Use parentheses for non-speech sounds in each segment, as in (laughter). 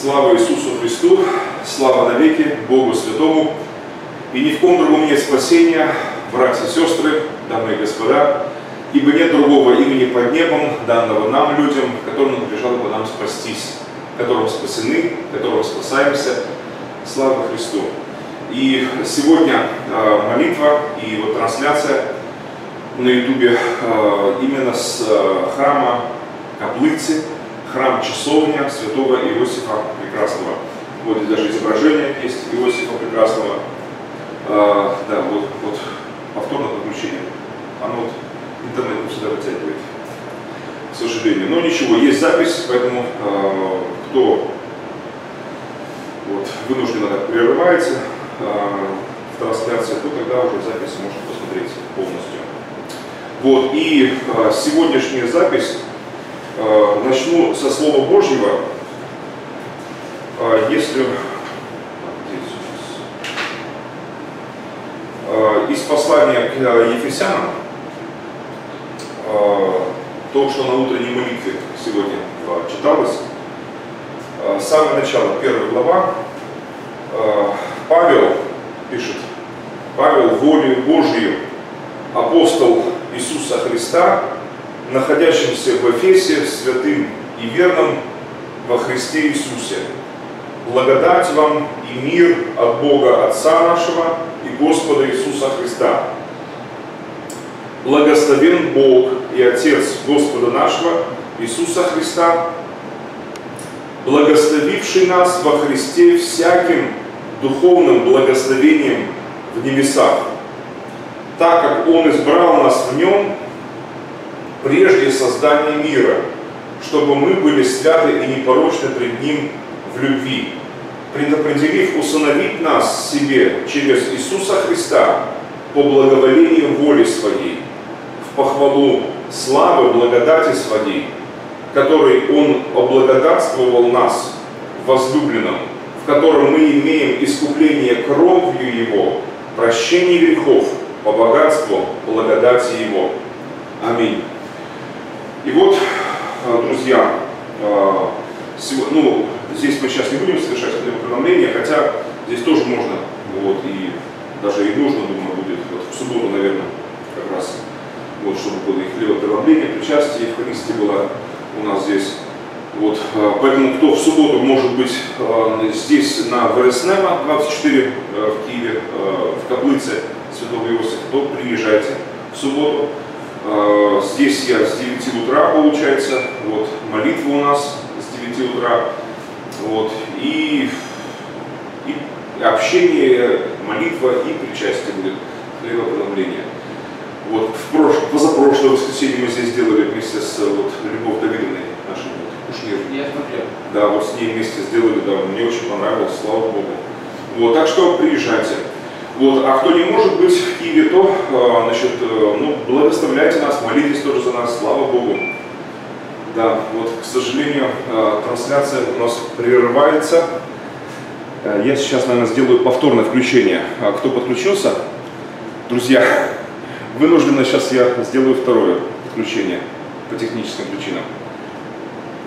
Слава Иисусу Христу, слава навеки Богу Святому, и ни в ком другом нет спасения, братья и сестры, дамы и господа, ибо нет другого имени под небом, данного нам, людям, которым надлежало бы нам спастись, которым спасены, которым спасаемся. Слава Христу! И сегодня э, молитва и вот трансляция на ютубе э, именно с э, храма Каплыцы, храм часовня святого Иосифа Прекрасного. Вот здесь даже изображение есть Иосифа Прекрасного. А, да, вот, вот повторное подключение. Оно вот интернет не всегда вытягивает, к сожалению. Но ничего, есть запись, поэтому а, кто вот, вынужденно так прерывается а, в трансляции, то тогда уже запись может посмотреть полностью. Вот, и а, сегодняшняя запись Э, начну со Слова Божьего. Э, если э, из послания к Ефесянам, то, что на утренней молитве сегодня читалось, самое начало, первая глава, Павел пишет, Павел волею Божию, апостол Иисуса Христа, находящимся в Эфесе, святым и верным во Христе Иисусе. Благодать вам и мир от Бога Отца нашего и Господа Иисуса Христа. Благословен Бог и Отец Господа нашего Иисуса Христа, благословивший нас во Христе всяким духовным благословением в небесах, так как Он избрал нас в Нем прежде создания мира, чтобы мы были святы и непорочны пред Ним в любви, предопределив усыновить нас себе через Иисуса Христа по благоволению воли Своей, в похвалу славы благодати Своей, которой Он облагодатствовал нас возлюбленным, в котором мы имеем искупление кровью Его, прощение грехов по богатству благодати Его. Аминь. И вот, э, друзья, э, ну, здесь мы сейчас не будем совершать хлебопреломление, хотя здесь тоже можно, вот, и даже и нужно, думаю, будет вот, в субботу, наверное, как раз, вот, чтобы было и хлебопреломление, причастие в Христе было у нас здесь. Вот, э, поэтому кто в субботу может быть здесь на ВРСНЕМа 24 в Киеве, в Каплыце Святого Иосифа, то приезжайте в субботу. Э, здесь я с 9 утра, получается, вот, молитва у нас с 9 утра, вот, и, и общение, молитва и причастие будет, хлебоподобление. Вот, в прош... позапрошлое воскресенье мы здесь сделали вместе с вот, Любовь Давидовной, нашей Кушнир. Я смотрел. Да, вот с ней вместе сделали, да, мне очень понравилось, слава Богу. Вот, так что приезжайте. Вот. А кто не может быть в Киеве, то а, значит, э, ну, благословляйте нас, молитесь тоже за нас, слава Богу. Да, вот, к сожалению, а, трансляция у нас прерывается. Э, я сейчас, наверное, сделаю повторное включение. А кто подключился? Друзья, (laughs) вынужденно сейчас я сделаю второе включение по техническим причинам.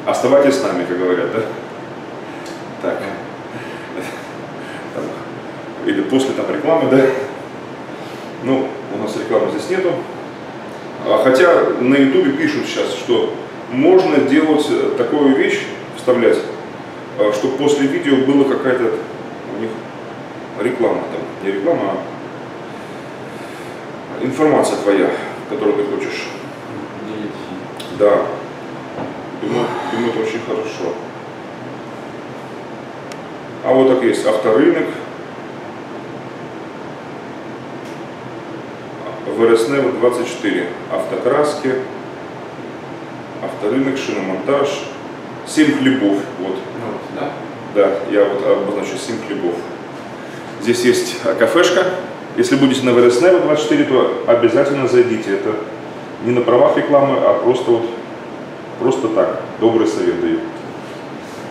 Оставайтесь с нами, как говорят, да? Так или после там рекламы, да. Ну, у нас рекламы здесь нету. А хотя на ютубе пишут сейчас, что можно делать э, такую вещь, вставлять, э, чтобы после видео было какая-то у них реклама там, не реклама, а информация твоя, которую ты хочешь. Да. Думаю, думаю, это очень хорошо. А вот так есть авторынок, ВРСНЕВ 24, автокраски, авторынок, шиномонтаж, 7 хлебов. Вот. Ну, да? Да, я вот обозначу 7 хлебов. Здесь есть кафешка. Если будете на ВРСНЕВ 24, то обязательно зайдите. Это не на правах рекламы, а просто вот просто так. Добрый совет даю.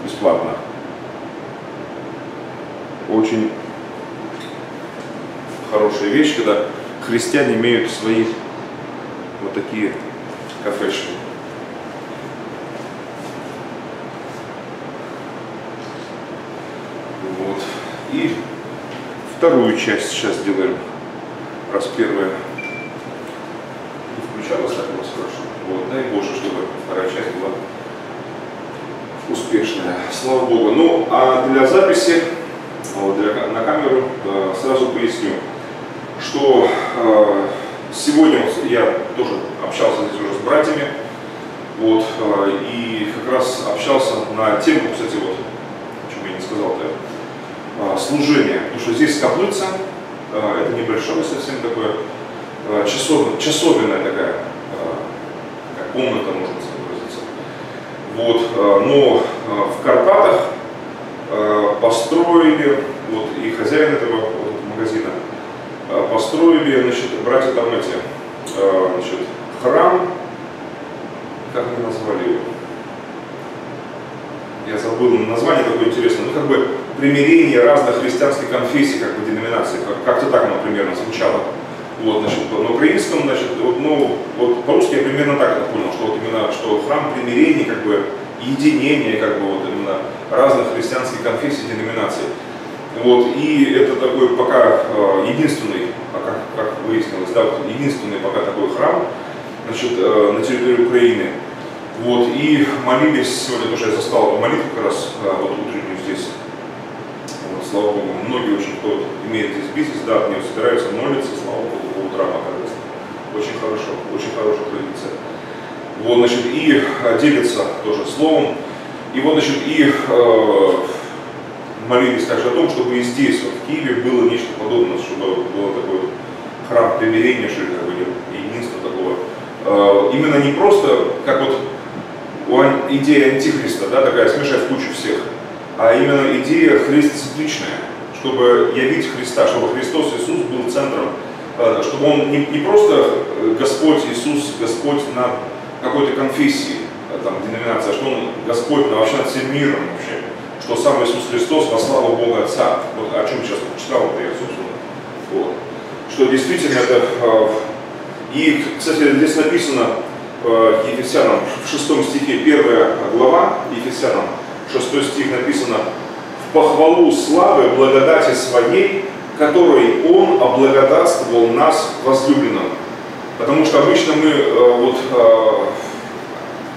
Бесплатно. Очень хорошая вещь, когда христиане имеют свои вот такие кафешки. Вот. И вторую часть сейчас сделаем. Раз первая не включалась, так у нас хорошо. Вот. Дай Боже, чтобы вторая часть была успешная. Слава Богу. Ну, а для записи, вот, для, на камеру, э, сразу поясню, что э, сегодня я тоже общался здесь уже с братьями, вот, э, и как раз общался на тему, кстати, вот, о чем я не сказал-то, э, служение. Потому что здесь э, это небольшое совсем такое, часов, часовенная такая, как комната, можно выразиться. Вот, но в Карпатах построили, вот и хозяин этого построили, значит, братья там эти, значит, храм как мы назвали его? Я забыл название такое интересное, ну как бы примирение разных христианских конфессий, как бы деноминаций, как-то так оно примерно звучало. Вот, значит, на украинском, значит, вот, ну, вот по-русски я примерно так это понял, что вот именно, что храм примирения, как бы, единения, как бы, вот именно разных христианских конфессий, деноминаций. Вот, и это такой пока э, единственный, пока, как выяснилось, да, единственный пока такой храм, значит, э, на территории Украины. Вот, и молились, сегодня тоже я застал молитву как раз, а, вот утреннюю здесь. Вот, слава Богу, многие очень, кто имеет здесь бизнес, да, от нее собираются, молятся, слава Богу, по утрам оказывается. Очень хорошо, очень хорошая традиция. Вот, значит, и делятся тоже словом. И вот, значит, и э, молились также о том, чтобы и здесь, вот, в Киеве, было нечто подобное, чтобы было такой храм примирения, что ли, как бы, единства такого. Э, именно не просто, как вот идея антихриста, да, такая смешать кучу всех, а именно идея христоцентричная, чтобы явить Христа, чтобы Христос Иисус был центром, э, чтобы Он не, не просто Господь Иисус, Господь над какой-то конфессией, э, там, деноминация, а что Он Господь на, вообще над всем миром вообще, что сам Иисус Христос во славу Бога Отца, вот о чем сейчас читал вот я, собственно, вот. что действительно это, э, и, кстати, здесь написано, Ефесянам в шестом стихе, первая глава Ефесянам, шестой стих написано «В похвалу славы благодати своей, которой Он облагодатствовал нас возлюбленным». Потому что обычно мы, э, вот, э,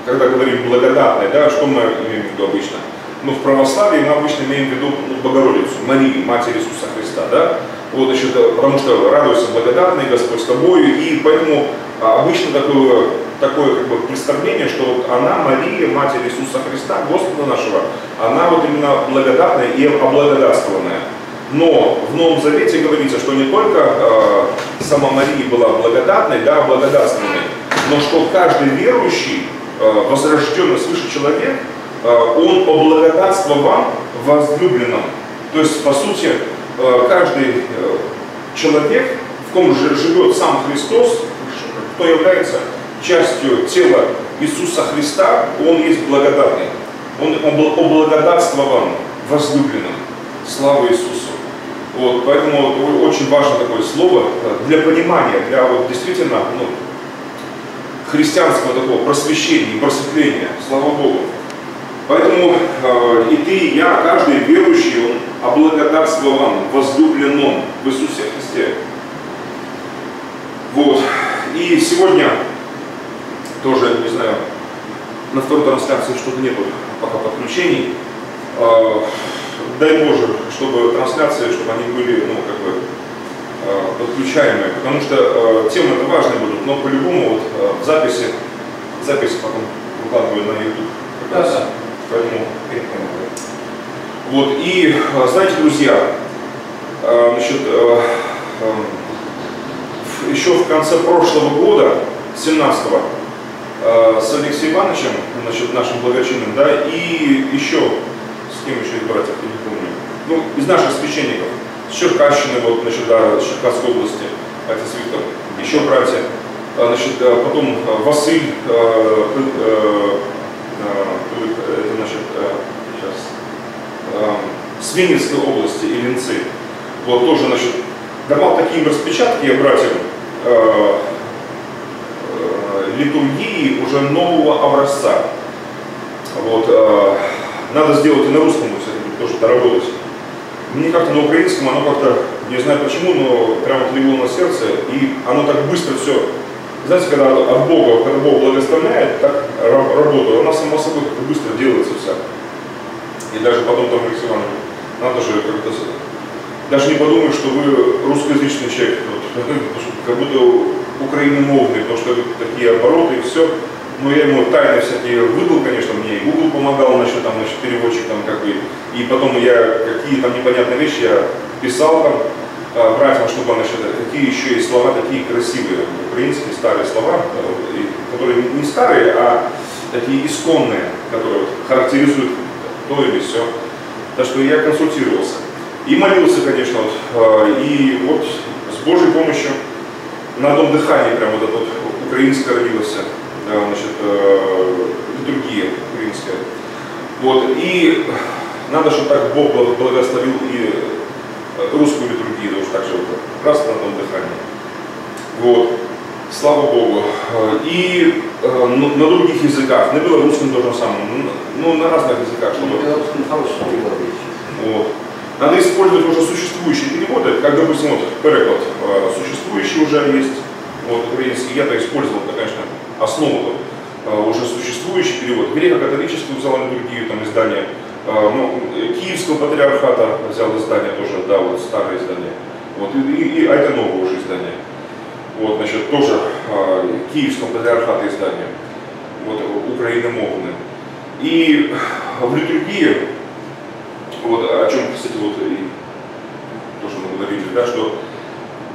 когда говорим благодатной, да, что мы имеем в виду обычно? Ну, в православии мы обычно имеем в виду Богородицу, Марию, Матерь Иисуса Христа, да? Вот, э, потому что радуется благодатный Господь с тобою, и поэтому а, обычно такое такое как бы представление, что вот она, Мария, Матерь Иисуса Христа, Господа нашего, она вот именно благодатная и облагодатствованная. Но в Новом Завете говорится, что не только э, сама Мария была благодатной, да, благодатственной, но что каждый верующий, э, возрожденный свыше человек, он облагодатствован возлюбленным. То есть, по сути, э, каждый э, человек, в ком живет сам Христос, кто является частью тела Иисуса Христа, Он есть благодатный. Он, он был облагодатствован возлюбленным. Слава Иисусу. Вот, поэтому очень важно такое слово для понимания, для вот действительно ну, христианского такого просвещения просветления. Слава Богу. Поэтому э, и ты, и я, каждый верующий, он облагодатствован, возлюбленным в Иисусе Христе. Вот. И сегодня тоже, не знаю, на второй трансляции что-то нету пока подключений. А, дай Боже, чтобы трансляции, чтобы они были, ну, как бы, а, подключаемые, потому что а, темы это важные будут, но по-любому вот в записи, запись потом выкладываю на YouTube. Да, да. Поэтому, вот, и, знаете, друзья, значит, еще в конце прошлого года, 17 -го, Э, с Алексеем Ивановичем, значит, нашим благочинным, да, и еще, с кем еще из братьев, я не помню, ну, из наших священников, с Черкащины, вот, значит, да, с Черкасской области, отец Виктор, еще братья, э, значит, э, потом Василь, это, значит, сейчас, с Винницкой области, Ильинцы, вот, тоже, значит, давал такие распечатки я братьям, литургии уже нового образца. Вот, э, надо сделать и на русском, кстати, тоже доработать. мне как-то на украинском оно как-то, не знаю почему, но прямо легло на сердце, и оно так быстро все, знаете, когда от Бога, когда Бог благословляет, так работа, она сама собой как-то быстро делается вся. И даже потом там Алексей надо же как-то, даже не подумать, что вы русскоязычный человек, вот, (laughs) как будто украиномовный, потому что такие обороты и все. Но я ему тайны всякие выдал, конечно, мне и Google помогал, насчет, там, значит, переводчик там как бы. И потом я какие там непонятные вещи я писал там братьям, чтобы, значит, какие еще есть слова такие красивые, украинские старые слова, э, которые не старые, а такие исконные, которые характеризуют то или все. Так что я консультировался. И молился, конечно, вот, э, и вот с Божьей помощью на одном дыхании прям вот это вот украинское родилось, значит, э, литургия украинская. Вот, и надо, чтобы так Бог благословил и русскую литургию, тоже так же вот, раз на одном дыхании. Вот. Слава Богу. И э, на других языках, на белорусском тоже самом, ну, на разных языках. Чтобы... На белорусском хороший перевод Вот. Надо использовать уже существующие переводы, как, допустим, вот переклад э, существующий уже есть, вот, украинский, я-то использовал, это, конечно, основу э, уже существующий перевод. Греко-католическую взял литургию, там издание, э, ну, Киевского патриархата взял издание тоже, да, вот старое издание. Вот, и, и, и, а это новое уже издание. Вот, значит, тоже Киевского патриархата издание, вот, украиномовное. И в литургии вот о чем, кстати, вот и тоже мы говорили, да, что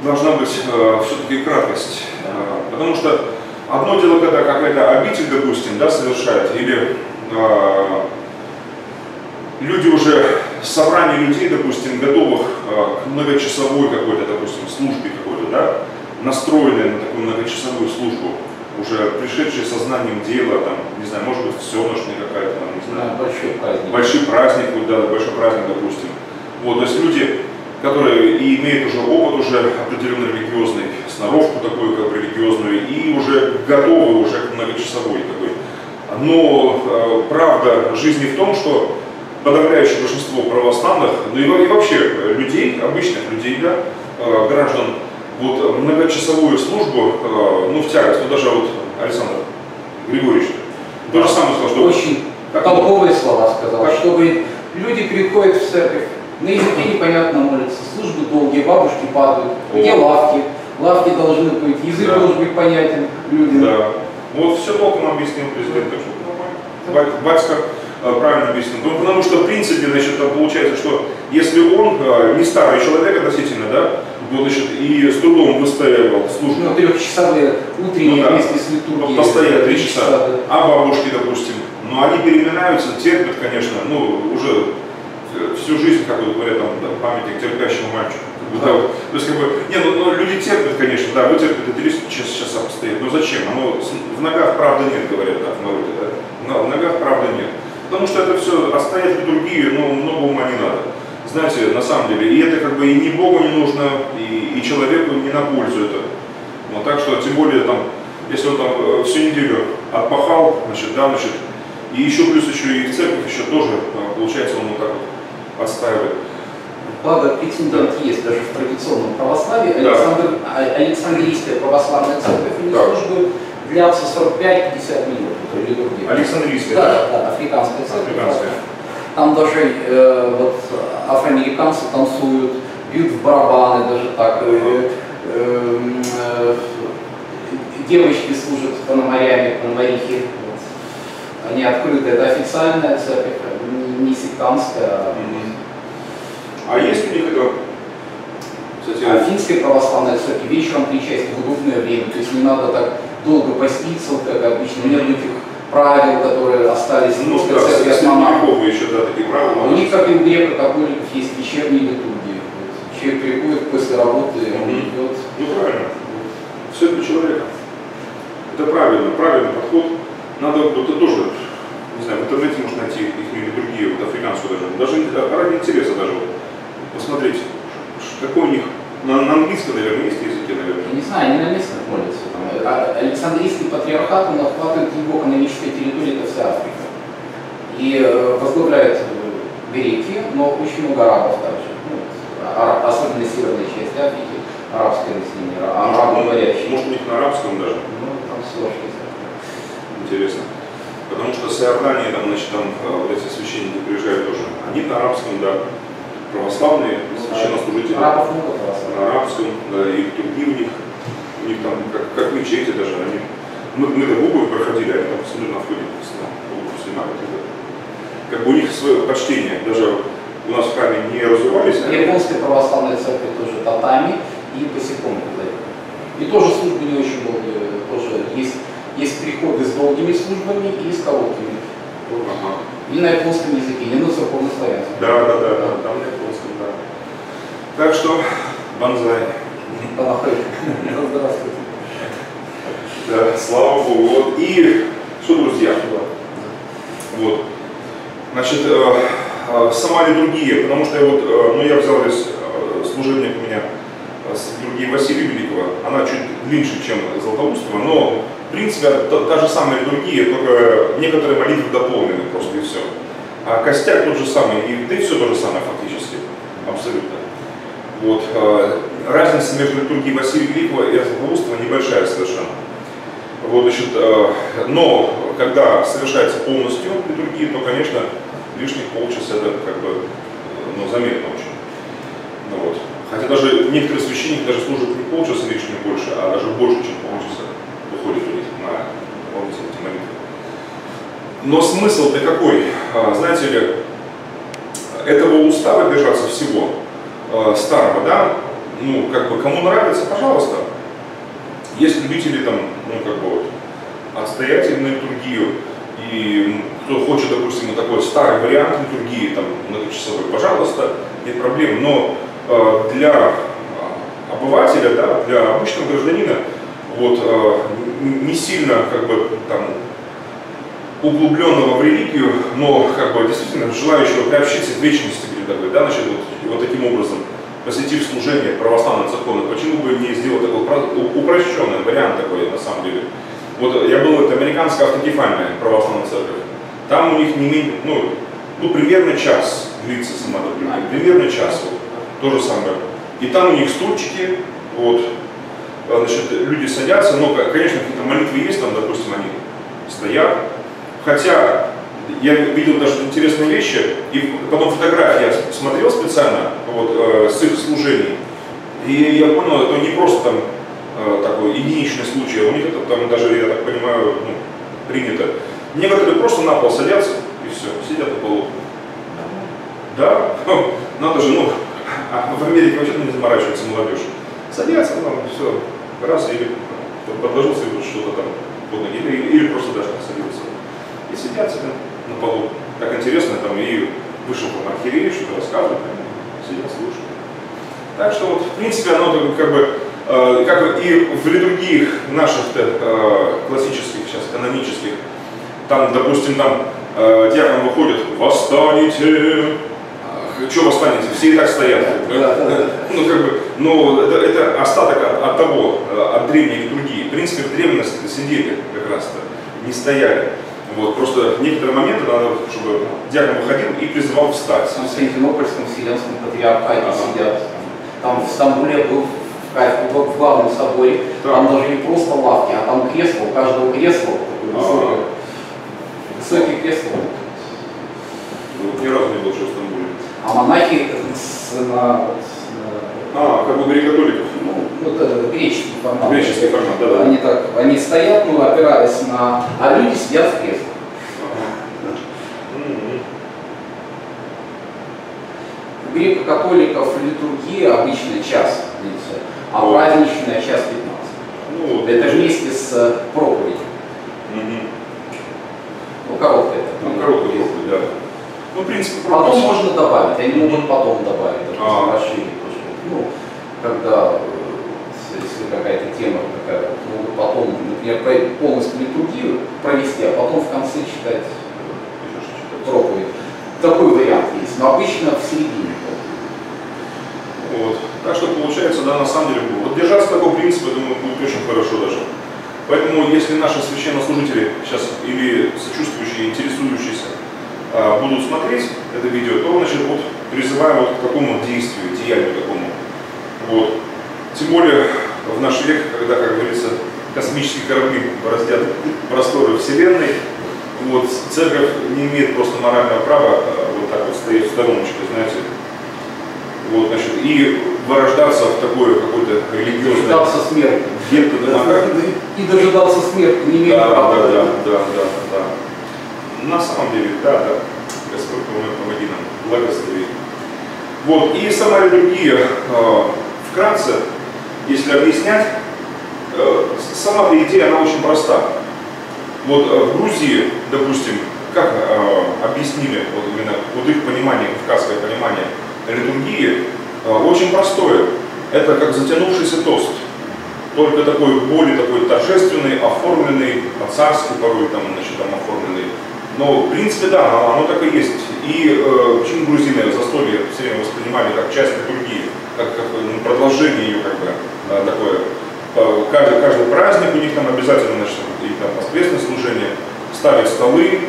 должна быть э, все-таки краткость. Э, потому что одно дело, когда какая-то обитель, допустим, да, совершает, или э, люди уже, собрание людей, допустим, готовых э, к многочасовой какой-то, допустим, службе какой-то, да, настроенные на такую многочасовую службу, уже пришедшие сознанием дела, там, не знаю, может быть, все всеношная какая-то, там, не знаю. Да, большой праздник. Большой праздник, да, большой праздник, допустим. Вот, то есть люди, которые и имеют уже опыт уже определенный религиозный, сноровку такую как религиозную, и уже готовы уже к многочасовой такой. Но э, правда жизни в том, что подавляющее большинство православных, ну и, и вообще людей, обычных людей, да, э, граждан, вот многочасовую службу, э, ну, в тягость, вот даже вот Александр Григорьевич, то же самое сказал, что... Очень как толковые слова сказал, как? чтобы люди приходят в церковь, на языке непонятно молятся, службы долгие, бабушки падают, где лавки, лавки должны быть, язык да. должен быть понятен людям. Да. Вот все толком объяснил президент, так что нормально. Батька э, правильно объяснил. Ну, потому что, в принципе, значит, получается, что если он э, не старый человек относительно, да, вот, значит, и с трудом выстаивал службу. Ну, трехчасовые утренние ну, да. вместе с литургией. Постоянно три часа. часа да. А бабушки, допустим, ну, они переминаются, терпят, конечно, ну, уже всю жизнь, как вот говорят, там, да, памятник терпящему мальчику. Да. Да, вот. То есть, как бы, не, ну, ну, люди терпят, конечно, да, вы терпите 30 час, часа постоять, но зачем? Оно, в ногах правды нет, говорят, да, в народе, да, в ногах правды нет. Потому что это все, оставить другие, ну, много ума не надо знаете, на самом деле, и это как бы и ни Богу не нужно, и, и человеку не на пользу это. Вот, так что, тем более, там, если он там э, всю неделю отпахал, значит, да, значит, и еще плюс еще и в церковь еще тоже, э, получается, он вот так вот отстаивает. Благо, прецедент да. есть даже в традиционном православии. Да. Александр, а, Александрийская православная церковь, они да. службы длятся 45-50 минут. Александрийская, да? Да, да, африканская церковь. Африканская. Там даже э, вот, афроамериканцы танцуют, бьют в барабаны, даже так. Э, э, э, девочки служат пономарями, пономарихи. Вот. Они открыты, это официальная церковь, не сектантская. А, а есть у них это кстати, а финская православная церковь вечером три части в удобное время, то есть не надо так долго поститься, как обычно, нет этих правил, которые остались ну, в да, церкви монахов. еще, да, такие правила. У них, как и у греко-католиков, есть вечерние литургии. Вот. Человек приходит после работы, mm-hmm. он идет. Ну, правильно. Все для человека. Это правильно, правильный подход. Надо, это тоже, не знаю, в интернете можно найти их литургию, вот африканскую даже. Даже ради интереса даже вот, посмотреть, какой у них на, на английском, наверное, есть языке, наверное? Не знаю, они на местных молятся. Там. А Александрийский патриархат, он охватывает его экономическая территория, это вся Африка. И э, возглавляет э, греки, но очень много арабов также. Ну, араб, особенно северной части Африки, арабское население, арабоговорящие. Может, у них на арабском даже? Ну, там сложно. Интересно. Потому что с Иордании, там, значит, там вот эти священники приезжают тоже. Они на арабском, да, православные православных. На арабском, да, и турки у них, у них там, как, как мечети даже, они, мы, мы до Губы проходили, они там входе, снимают это. Как бы у них свое почтение, даже у нас в храме не развивались. Они... Японская православная церковь тоже татами и босиком И тоже службы не очень долгие, тоже есть, есть приходы с долгими службами и с короткими. Ага. И на японском языке, не на церковнославянском. Да, да, да, да, там. Так что, банзай. Здравствуйте. Да, слава Богу. Вот. И что, друзья, вот. Значит, э, э, сама литургия, потому что я вот, э, ну я взял здесь служение у меня с литургией Василия Великого, она чуть длиннее, чем Златоустова, но в принципе та, та же самая литургия, только некоторые молитвы дополнены просто и все. А костяк тот же самый, и да и все то же самое фактически, абсолютно. Вот. Разница между литургией Василия Великого и Златоустова небольшая совершенно. Вот, значит, но когда совершается полностью литургия, то, конечно, лишних полчаса это как бы ну, заметно очень. Ну, вот. Хотя даже некоторые священники даже служат не полчаса лишнего больше, а даже больше, чем полчаса выходит у них на дополнительные молитвы. Но смысл-то какой? А, знаете ли, этого устава держаться всего а, старого, да, ну, как бы, кому нравится, пожалуйста. Есть любители там, ну, как бы вот, отстоять литургию. И кто хочет, допустим, вот такой старый вариант литургии, там, многочасовой, пожалуйста, нет проблем. Но э, для а, обывателя, да, для обычного гражданина, вот, э, не сильно, как бы, там, углубленного в религию, но как бы действительно желающего приобщиться к вечности передовой, да, значит, вот, вот таким образом, посетив служение православной церковной, почему бы не сделать такой упрощенный вариант такой, на самом деле, вот я был, это американская автокефальная православная церковь. Там у них не менее, ну, ну примерно час длится сама литургия, примерно час, вот, то же самое. И там у них стульчики, вот, а, значит, люди садятся, но, конечно, какие-то молитвы есть, там, допустим, они стоят. Хотя я видел даже интересные вещи, и потом фотографии я смотрел специально вот, э, с их служений, и я понял, это не просто там Э, такой единичный случай, а у них это там даже, я так понимаю, ну, принято. Некоторые просто на пол садятся и все, сидят на полу. Да, (laughs) ну, надо же, ну, а в Америке вообще не заморачивается молодежь. Садятся там, все, раз, или подложил себе что-то там или, или просто даже садился. И сидят себе полу. Как интересно, там и вышел там архиерей, что-то рассказывает, сидят, слушают. Так что вот, в принципе, оно как бы Э, как и в других наших э, классических, сейчас канонических, там, допустим, там э, диакон выходит, восстанете, что восстанете, все и так стоят. Да, да, да. (laughs) Ну, как бы, но это, это остаток от, от того, от древней литургии. В принципе, в древности сидели как раз-то, не стояли. Вот, просто некоторые моменты надо, чтобы диакон выходил и призывал встать. В Константинопольском Вселенском патриархате ага. сидят. Там в Стамбуле был в, в главном соборе, да. там даже не просто лавки, а там кресло, у каждого кресла высокое, высокие кресла. Ну, ни разу не был еще в Стамбуле. А монахи с, на, а, как бы греко-католиков. Ну, вот это греческий формат. Греческий формат, да, да. Они так, они стоят, ну, опираясь на, а люди сидят в креслах. У греко-католиков литургия обычно час длится а праздничная час 15. Ну, это вместе с э, проповедью. Угу. Ну, короткая. Ну, короткая проповедь, да. Ну, в принципе, проповедь. Потом можно добавить, они могут потом добавить, даже а. расширить. Ну, когда, если какая-то тема такая, могут потом, например, полностью литургию провести, а потом в конце читать проповедь. Такой вариант есть, но обычно в середине. Вот. Так что получается, да, на самом деле, вот держаться такого принципа, думаю, будет очень хорошо даже. Поэтому, если наши священнослужители сейчас или сочувствующие, интересующиеся а, будут смотреть это видео, то значит, вот, призываю вот к такому действию, деянию такому. Вот. Тем более в наш век, когда, как говорится, космические корабли бороздят просторы Вселенной, вот, церковь не имеет просто морального права а, вот так вот стоять в стороночке, знаете, вот, значит, и вырождаться в такое какое-то религиозное... Дожидался смерти. Гетто, да, И дожидался смерти, не имеет да, права. да, да, да, да, да. На самом деле, да, да. Господь, помоги нам, благослови. Вот, и сама литургия, э, вкратце, если объяснять, э, сама идея, она очень проста. Вот э, в Грузии, допустим, как э, объяснили, вот именно вот их понимание, кавказское понимание литургии, э, очень простое. Это как затянувшийся тост. Только такой более такой торжественный, оформленный, по-царски порой там, значит, там оформленный. Но в принципе да, оно, оно так и есть. И э, почему грузины застолье все время воспринимали как часть литургии, как, как ну, продолжение ее как бы такое. Э, каждый, каждый праздник у них там обязательно значит, и там воскресное служение, ставят столы,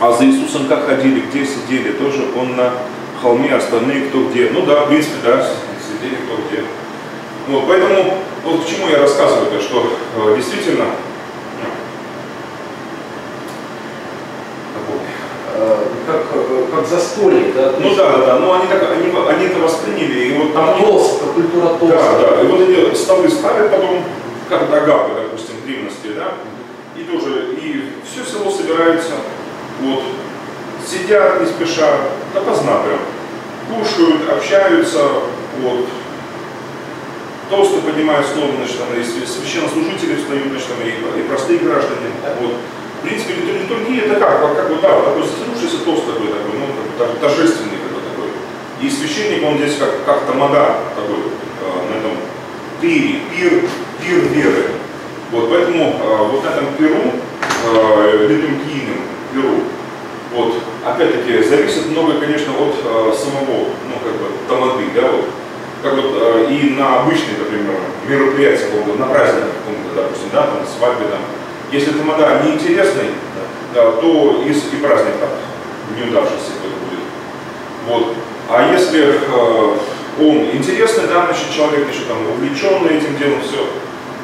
а за Иисусом как ходили, где сидели, тоже он на холме, остальные кто где. Ну да, в принципе, да, сидели кто где. Вот, поэтому, вот к чему я рассказываю, то, что э, действительно, Э, Как, э, как застолье, да? Ну есть да, да, да, но они, так, они, они это восприняли, и вот там тост, это культура тоста. Да, да, и вот они столы ставят потом, как догапы, допустим, в древности, да, и тоже, и все село собирается, вот, сидят не спеша, допоздна прям, кушают, общаются, вот, толсто поднимают снова, значит, там, и священнослужители встают, значит, там, и, и простые граждане, вот. В принципе, литу- литургия это как, как вот, да, такой затянувшийся тост такой, такой, ну, как бы тор- торжественный какой такой. И священник, он здесь как, как тамада такой, э, на этом пире, пир, пир веры. Вот, поэтому э, вот на этом пиру, э, литургийном пиру, вот, опять-таки, зависит много, конечно, от э, самого, ну, как бы, тамады, да, вот. Как вот э, и на обычные, например, мероприятия, на праздниках, каком-то, допустим, да, там, свадьбе, там, если тамада неинтересный, да, то и, с- и праздник так, неудавшийся будет. Вот. А если э, он интересный, да, значит, человек значит, там, увлеченный этим делом, все,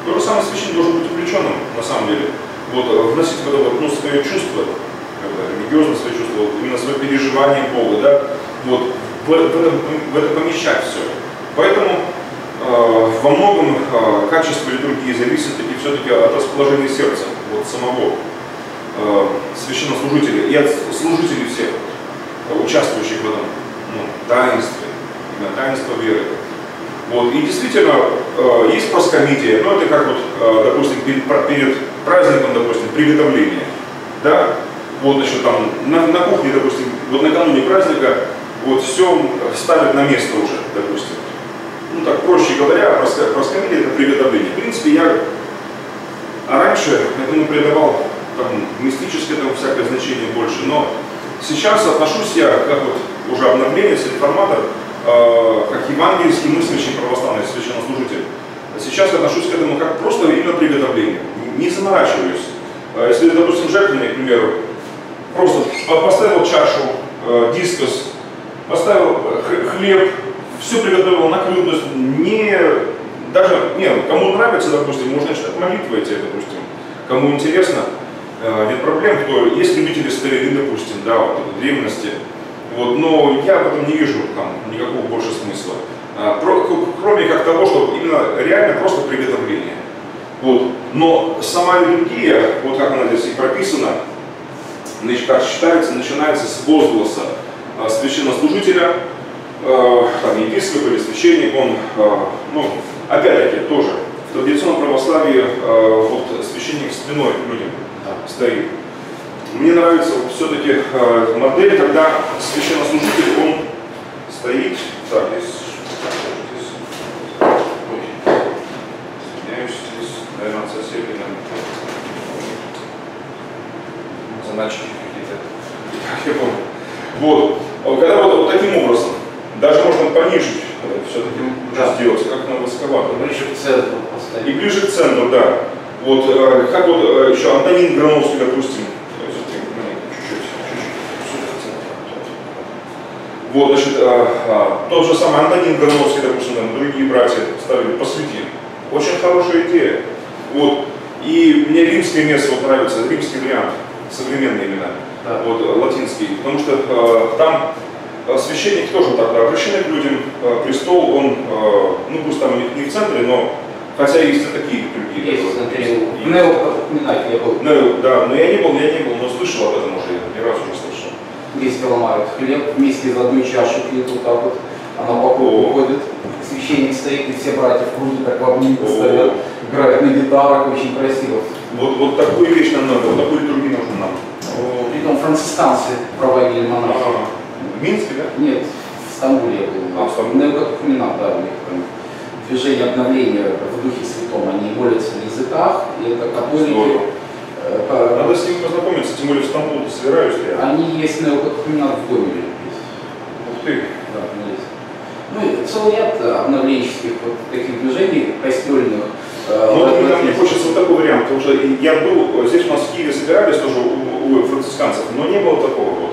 то же самое священник должен быть увлеченным, на самом деле. Вот, э, вносить в это вот, ну, свое чувство, бы, религиозное свое чувство, вот, именно свое переживание Бога, да, вот, в, в это, в это помещать все. Поэтому э, во многом э, качество литургии зависит таки все-таки от расположения сердца, вот самого э, священнослужителя и от служителей всех, э, участвующих в этом ну, таинстве, именно таинство веры. Вот. И действительно, э, есть проскомития, но это как вот, э, допустим, перед, перед праздником, допустим, приготовление. Да? Вот еще там на, на кухне, допустим, вот накануне праздника, вот все ставят на место уже, допустим. Ну так, проще говоря, проскомития это приготовление. В принципе, я а раньше этому придавал там, мистическое там, всякое значение больше, но сейчас отношусь я, как вот уже обновленец, реформатор, э, как евангельский мыслящий православный священнослужитель. Сейчас отношусь к этому как просто именно приготовление. Не заморачиваюсь. Э, Если, допустим, жертвенник, к примеру, просто по- поставил чашу, э, дискос, поставил хлеб, все приготовил, накрыл, то есть не даже, не, кому нравится, допустим, можно читать молитвы эти, допустим, кому интересно, э, нет проблем, кто есть любители старины, допустим, да, вот древности, вот, но я в этом не вижу там никакого больше смысла. А, про- кроме как того, что именно реально просто приготовление. Вот. Но сама литургия, вот как она здесь и прописана, значит, как считается, начинается с возгласа а, священнослужителя, э, там, епископ или священник, он, э, ну, опять-таки, тоже, в традиционном православии э, вот священник спиной к людям стоит. Мне нравится вот все-таки э, модель, когда священнослужитель, он стоит, так, здесь, здесь, ой, извиняюсь, здесь, наверное, соседи, наверное, заначки какие-то, (laughs) я помню. Вот, Вот когда вот, вот таким образом, даже можно понижить, все-таки Да. сделать, как на высоковато. Ближе к центру И поставить. ближе к центру, да. Вот, э, как вот э, еще Антонин Грановский, допустим, Вот, значит, а, а, тот же самый Антонин Грановский, допустим, там, другие братья ставили посвятим. Очень хорошая идея. Вот. И мне римское место вот нравится, римский вариант, современные имена, да. вот, латинский, потому что э, там священник тоже тогда обращенный к людям, э, престол, он, э, ну пусть там не в центре, но хотя есть и такие другие. Есть, есть. Нео, упоминать, я был. Нео, да, но я не был, я не был, но слышал об этом уже, разу не слышал. Вместе ломают хлеб, вместе из одной чаши пьют вот так вот, она по кругу ходит, священник стоит, и все братья в круге так в обнимку стоят, играют на гитарах, очень красиво. Вот, вот такую вещь нам надо, вот такую литургию нужно нам. Притом францисканцы проводили монахи. В Минске, да? Нет, в Стамбуле я был. А, в Стамбуле? Ну, как упоминал, да, у них там движение обновления в Духе Святом, они молятся на языках, и это католики. Э, надо с ними познакомиться, тем более в Стамбул собираюсь я. Они есть неокатехуминат в доме. Ух ты. Да, они есть. Ну и целый ряд обновленческих вот таких движений костельных. Э, ну, вот, мне, мне хочется вот такой вариант. Потому что я был, здесь у нас в Киеве собирались тоже у, у францисканцев, но не было такого вот.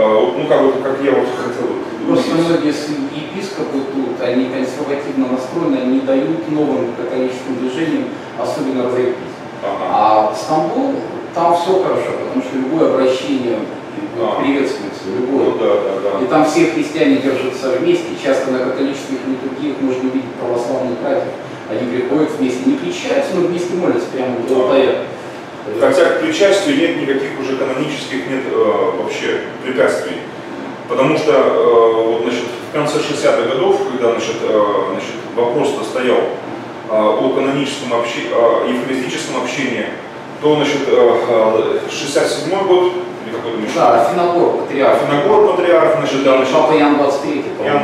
А, ну, как, вот, как я вот хотел. Просто многие епископы тут, они консервативно настроены, они дают новым католическим движениям особенно разойтись. Ага. А Стамбул, там все хорошо, потому что любое обращение ага. приветствуется, любое. Ну, да, да, да. И там все христиане держатся вместе. Часто на католических литургиях можно увидеть православных братьев. Они приходят вместе, не кричаются, но вместе молятся прямо в алтаре. Хотя к причастию нет никаких уже канонических нет э, вообще препятствий. Потому что э, вот, значит, в конце 60-х годов, когда значит, э, значит, вопрос стоял э, о каноническом общении, о евхаристическом общении, то значит, э, 67 э, год, или какой-то Да, Финогор патриарх. Финогор патриарх, значит, да, значит, Папа Ян 23, Ян...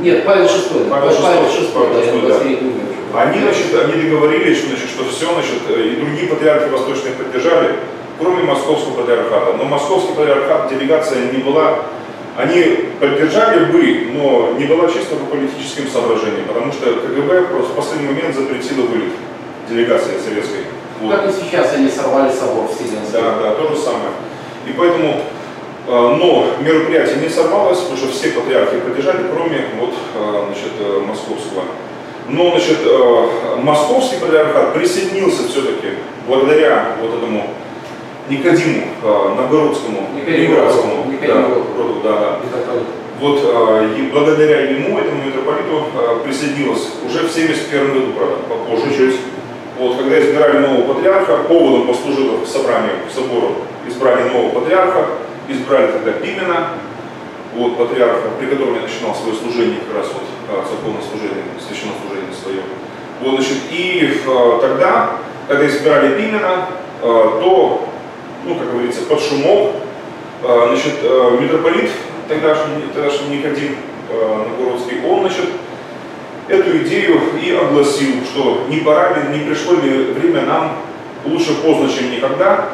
Нет, Павел VI. Павел VI, Павел VI, Павел VI, да, Ян 23 умер. Они, значит, они договорились, значит, что все, значит, и другие патриархи восточные поддержали, кроме московского патриархата. Но московский патриархат, делегация не была, они поддержали бы, но не была чисто по политическим соображениям, потому что КГБ просто в последний момент запретило вылет делегации советской. Вот. Как и сейчас они сорвали собор Вселенский. Да, да, то же самое. И поэтому, э, но мероприятие не сорвалось, потому что все патриархи поддержали, кроме вот, э, значит, э, московского. Но значит, э, московский патриархат присоединился все-таки благодаря вот этому Никодиму э, Новгородскому, Ленинградскому да, роду, да, да. Вот э, и благодаря ему, этому митрополиту, присоединилась уже в 71 году, правда, попозже чуть. Вот, когда избирали нового патриарха, поводом послужило собрание собору избрания нового патриарха, избрали тогда Пимена, вот, патриарха, при котором я начинал свое служение, как раз вот церковное служение, священнослужение свое. Вот, значит, и э, тогда, когда избирали Пимена, э, то, ну, как говорится, под шумок, значит, митрополит, тогдашний, тогдашний Никодим Новгородский, он, значит, эту идею и огласил, что не пора ли, не пришло ли время нам лучше поздно, чем никогда,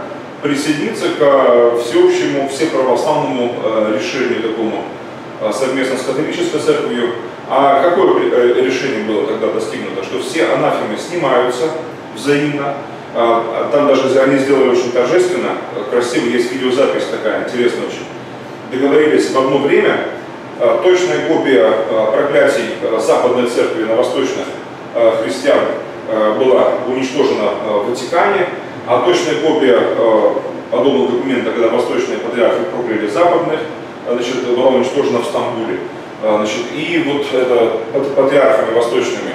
присоединиться к всеобщему, всеправославному э, решению такому э, совместно с католической церковью. А какое э, решение было тогда достигнуто? Что все анафемы снимаются взаимно. А, а там даже они сделали очень торжественно, красиво, есть видеозапись такая, интересная очень. Договорились в одно время, точная копия проклятий Западной Церкви на восточных христиан была уничтожена в Ватикане, а точная копия э, подобного документа, когда восточные патриархи прокляли западных, э, значит, была уничтожена в Стамбуле. Э, значит, и вот это патриархами восточными,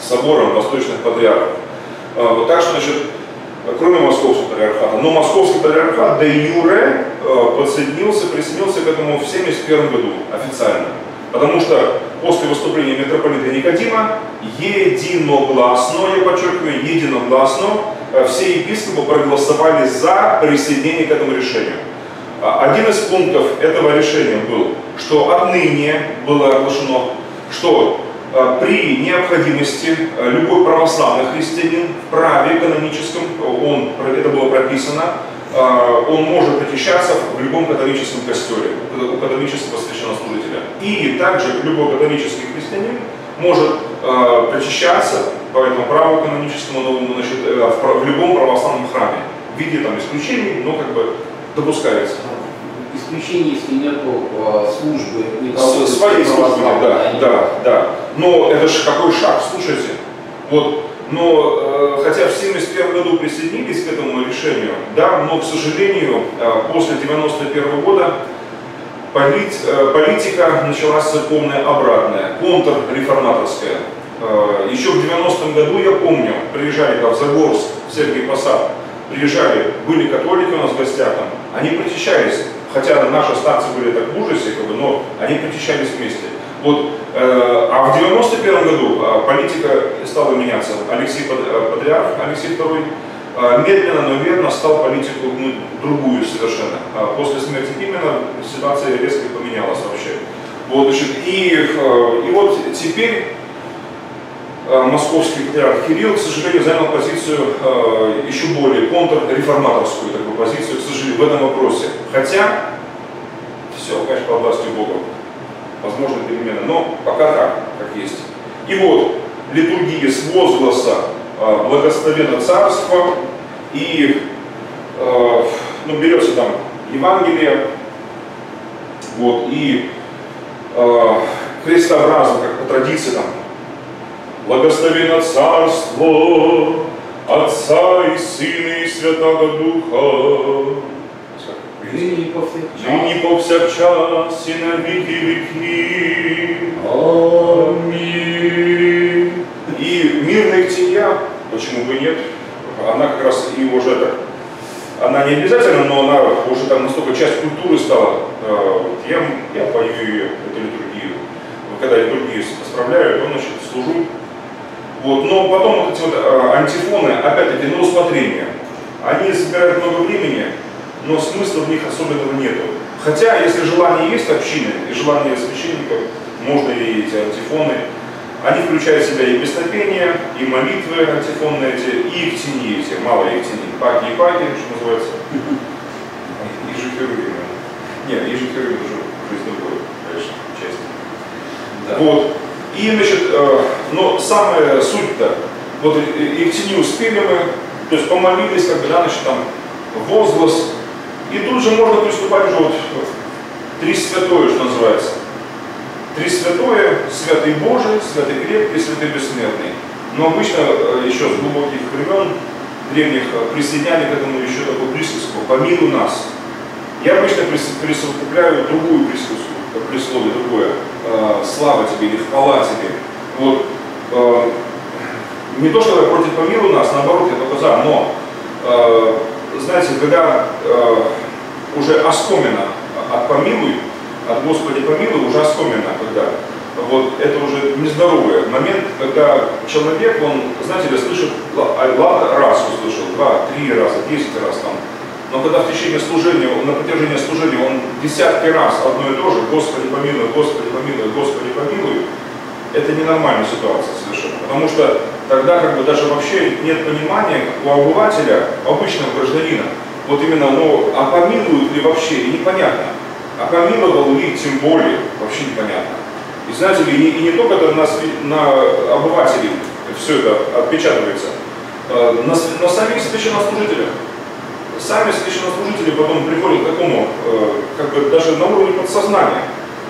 собором восточных патриархов. Вот так что, значит, кроме московского патриархата. Но московский патриархат де юре подсоединился, присоединился к этому в 1971 году официально. Потому что после выступления митрополита Никодима единогласно, я подчеркиваю, единогласно все епископы проголосовали за присоединение к этому решению. А, один из пунктов этого решения был, что отныне было оглашено, что э, при необходимости э, любой православный христианин в праве каноническом, он, это было прописано, он может причащаться в любом католическом костеле, у католического священнослужителя. И также любой католический христианин может причащаться по этому праву каноническому новому значит, э, в, в любом православном храме. В виде там исключений, но как бы допускается. священники нету э, службы, не Своей службы, да, да, да. Но это же какой шаг, слушайте. Вот, но э, хотя в 1971 году присоединились к этому решению, да, но, к сожалению, э, после 1991 года полит, э, политика началась церковная обратная, контрреформаторская. Э, еще в 90-м году, я помню, приезжали в Загорск, в Сергей Посад, приезжали, были католики у нас в гостях там, они причащались, хотя наши станции были так в ужасе, как бы, но они причащались вместе. Вот, э, а в 91 году э, политика стала меняться. Алексей Патриарх, Алексей II, медленно, но верно стал политику ну, другую совершенно. А после смерти Пимена ситуация резко поменялась вообще. Вот, значит, и, э, и вот теперь Э, московский патриарх Кирилл, к сожалению, занял позицию э, еще более контрреформаторскую такую позицию, к сожалению, в этом вопросе. Хотя, все, конечно, по власти Бога, возможно, перемены, но пока так, как есть. И вот, литургия с возгласа э, «Благословенно царство» и, э, ну, берется там Евангелие, вот, и э, крестообразно, как по традиции там, Благословено Царство Отца и Сына и Святого Духа, ныне повсякчас, и на веки веки. Аминь. И мирных тия, почему бы нет, она как раз и уже так, она не обязательно, но она уже там настолько часть культуры стала. Э, я, я пою ее, эту литургию. Когда литургию справляю, то, значит, служу вот, но потом вот эти вот э, антифоны, опять-таки, на усмотрение. Они забирают много времени, но смысла в них особенного нету. Хотя, если желание есть общины, и желание священников, можно и эти антифоны. Они включают в себя и песнопения, и молитвы антифонные эти, и ектини эти, малые ектини, паки и паки, что называется. И жихеры. Нет, и жихеры уже, уже из другой, конечно, части. Да. Вот. И, значит, э, но самая суть-то, вот и в тени успели мы, то есть помолились, как бы, да, значит, там, возглас, и тут же можно приступать уже вот три святое, что называется. Три святое, святый Божий, святый крепкий, святый бессмертный. Но обычно э, еще с глубоких времен древних э, присоединяли к этому еще такую присказку «помилуй нас». Я обычно присовокупляю другую присказку, присловие другое, э, слава тебе или хвала тебе. Вот, э, не то, что я против помилуй нас, наоборот, я только за, но, э, знаете, когда э, уже оскомина от помилуй, от Господи помилуй, уже оскомина, когда вот это уже нездоровый момент, когда человек, он, знаете ли, слышит, ладно, раз услышал, два, три раза, десять раз там, но когда в течение служения, на протяжении служения он десятки раз одно и то же, Господи помилуй, Господи помилуй, Господи помилуй, это ненормальная ситуация совершенно. Потому что тогда как бы даже вообще нет понимания у обывателя, обычного гражданина, вот именно, ну, а помилуют ли вообще, непонятно. А помиловал ли, тем более, вообще непонятно. И знаете ли, и, и не только это на, на обывателей все это отпечатывается, э, на, на самих священнослужителях сами священнослужители потом приходят к такому, э, как бы даже на уровне подсознания,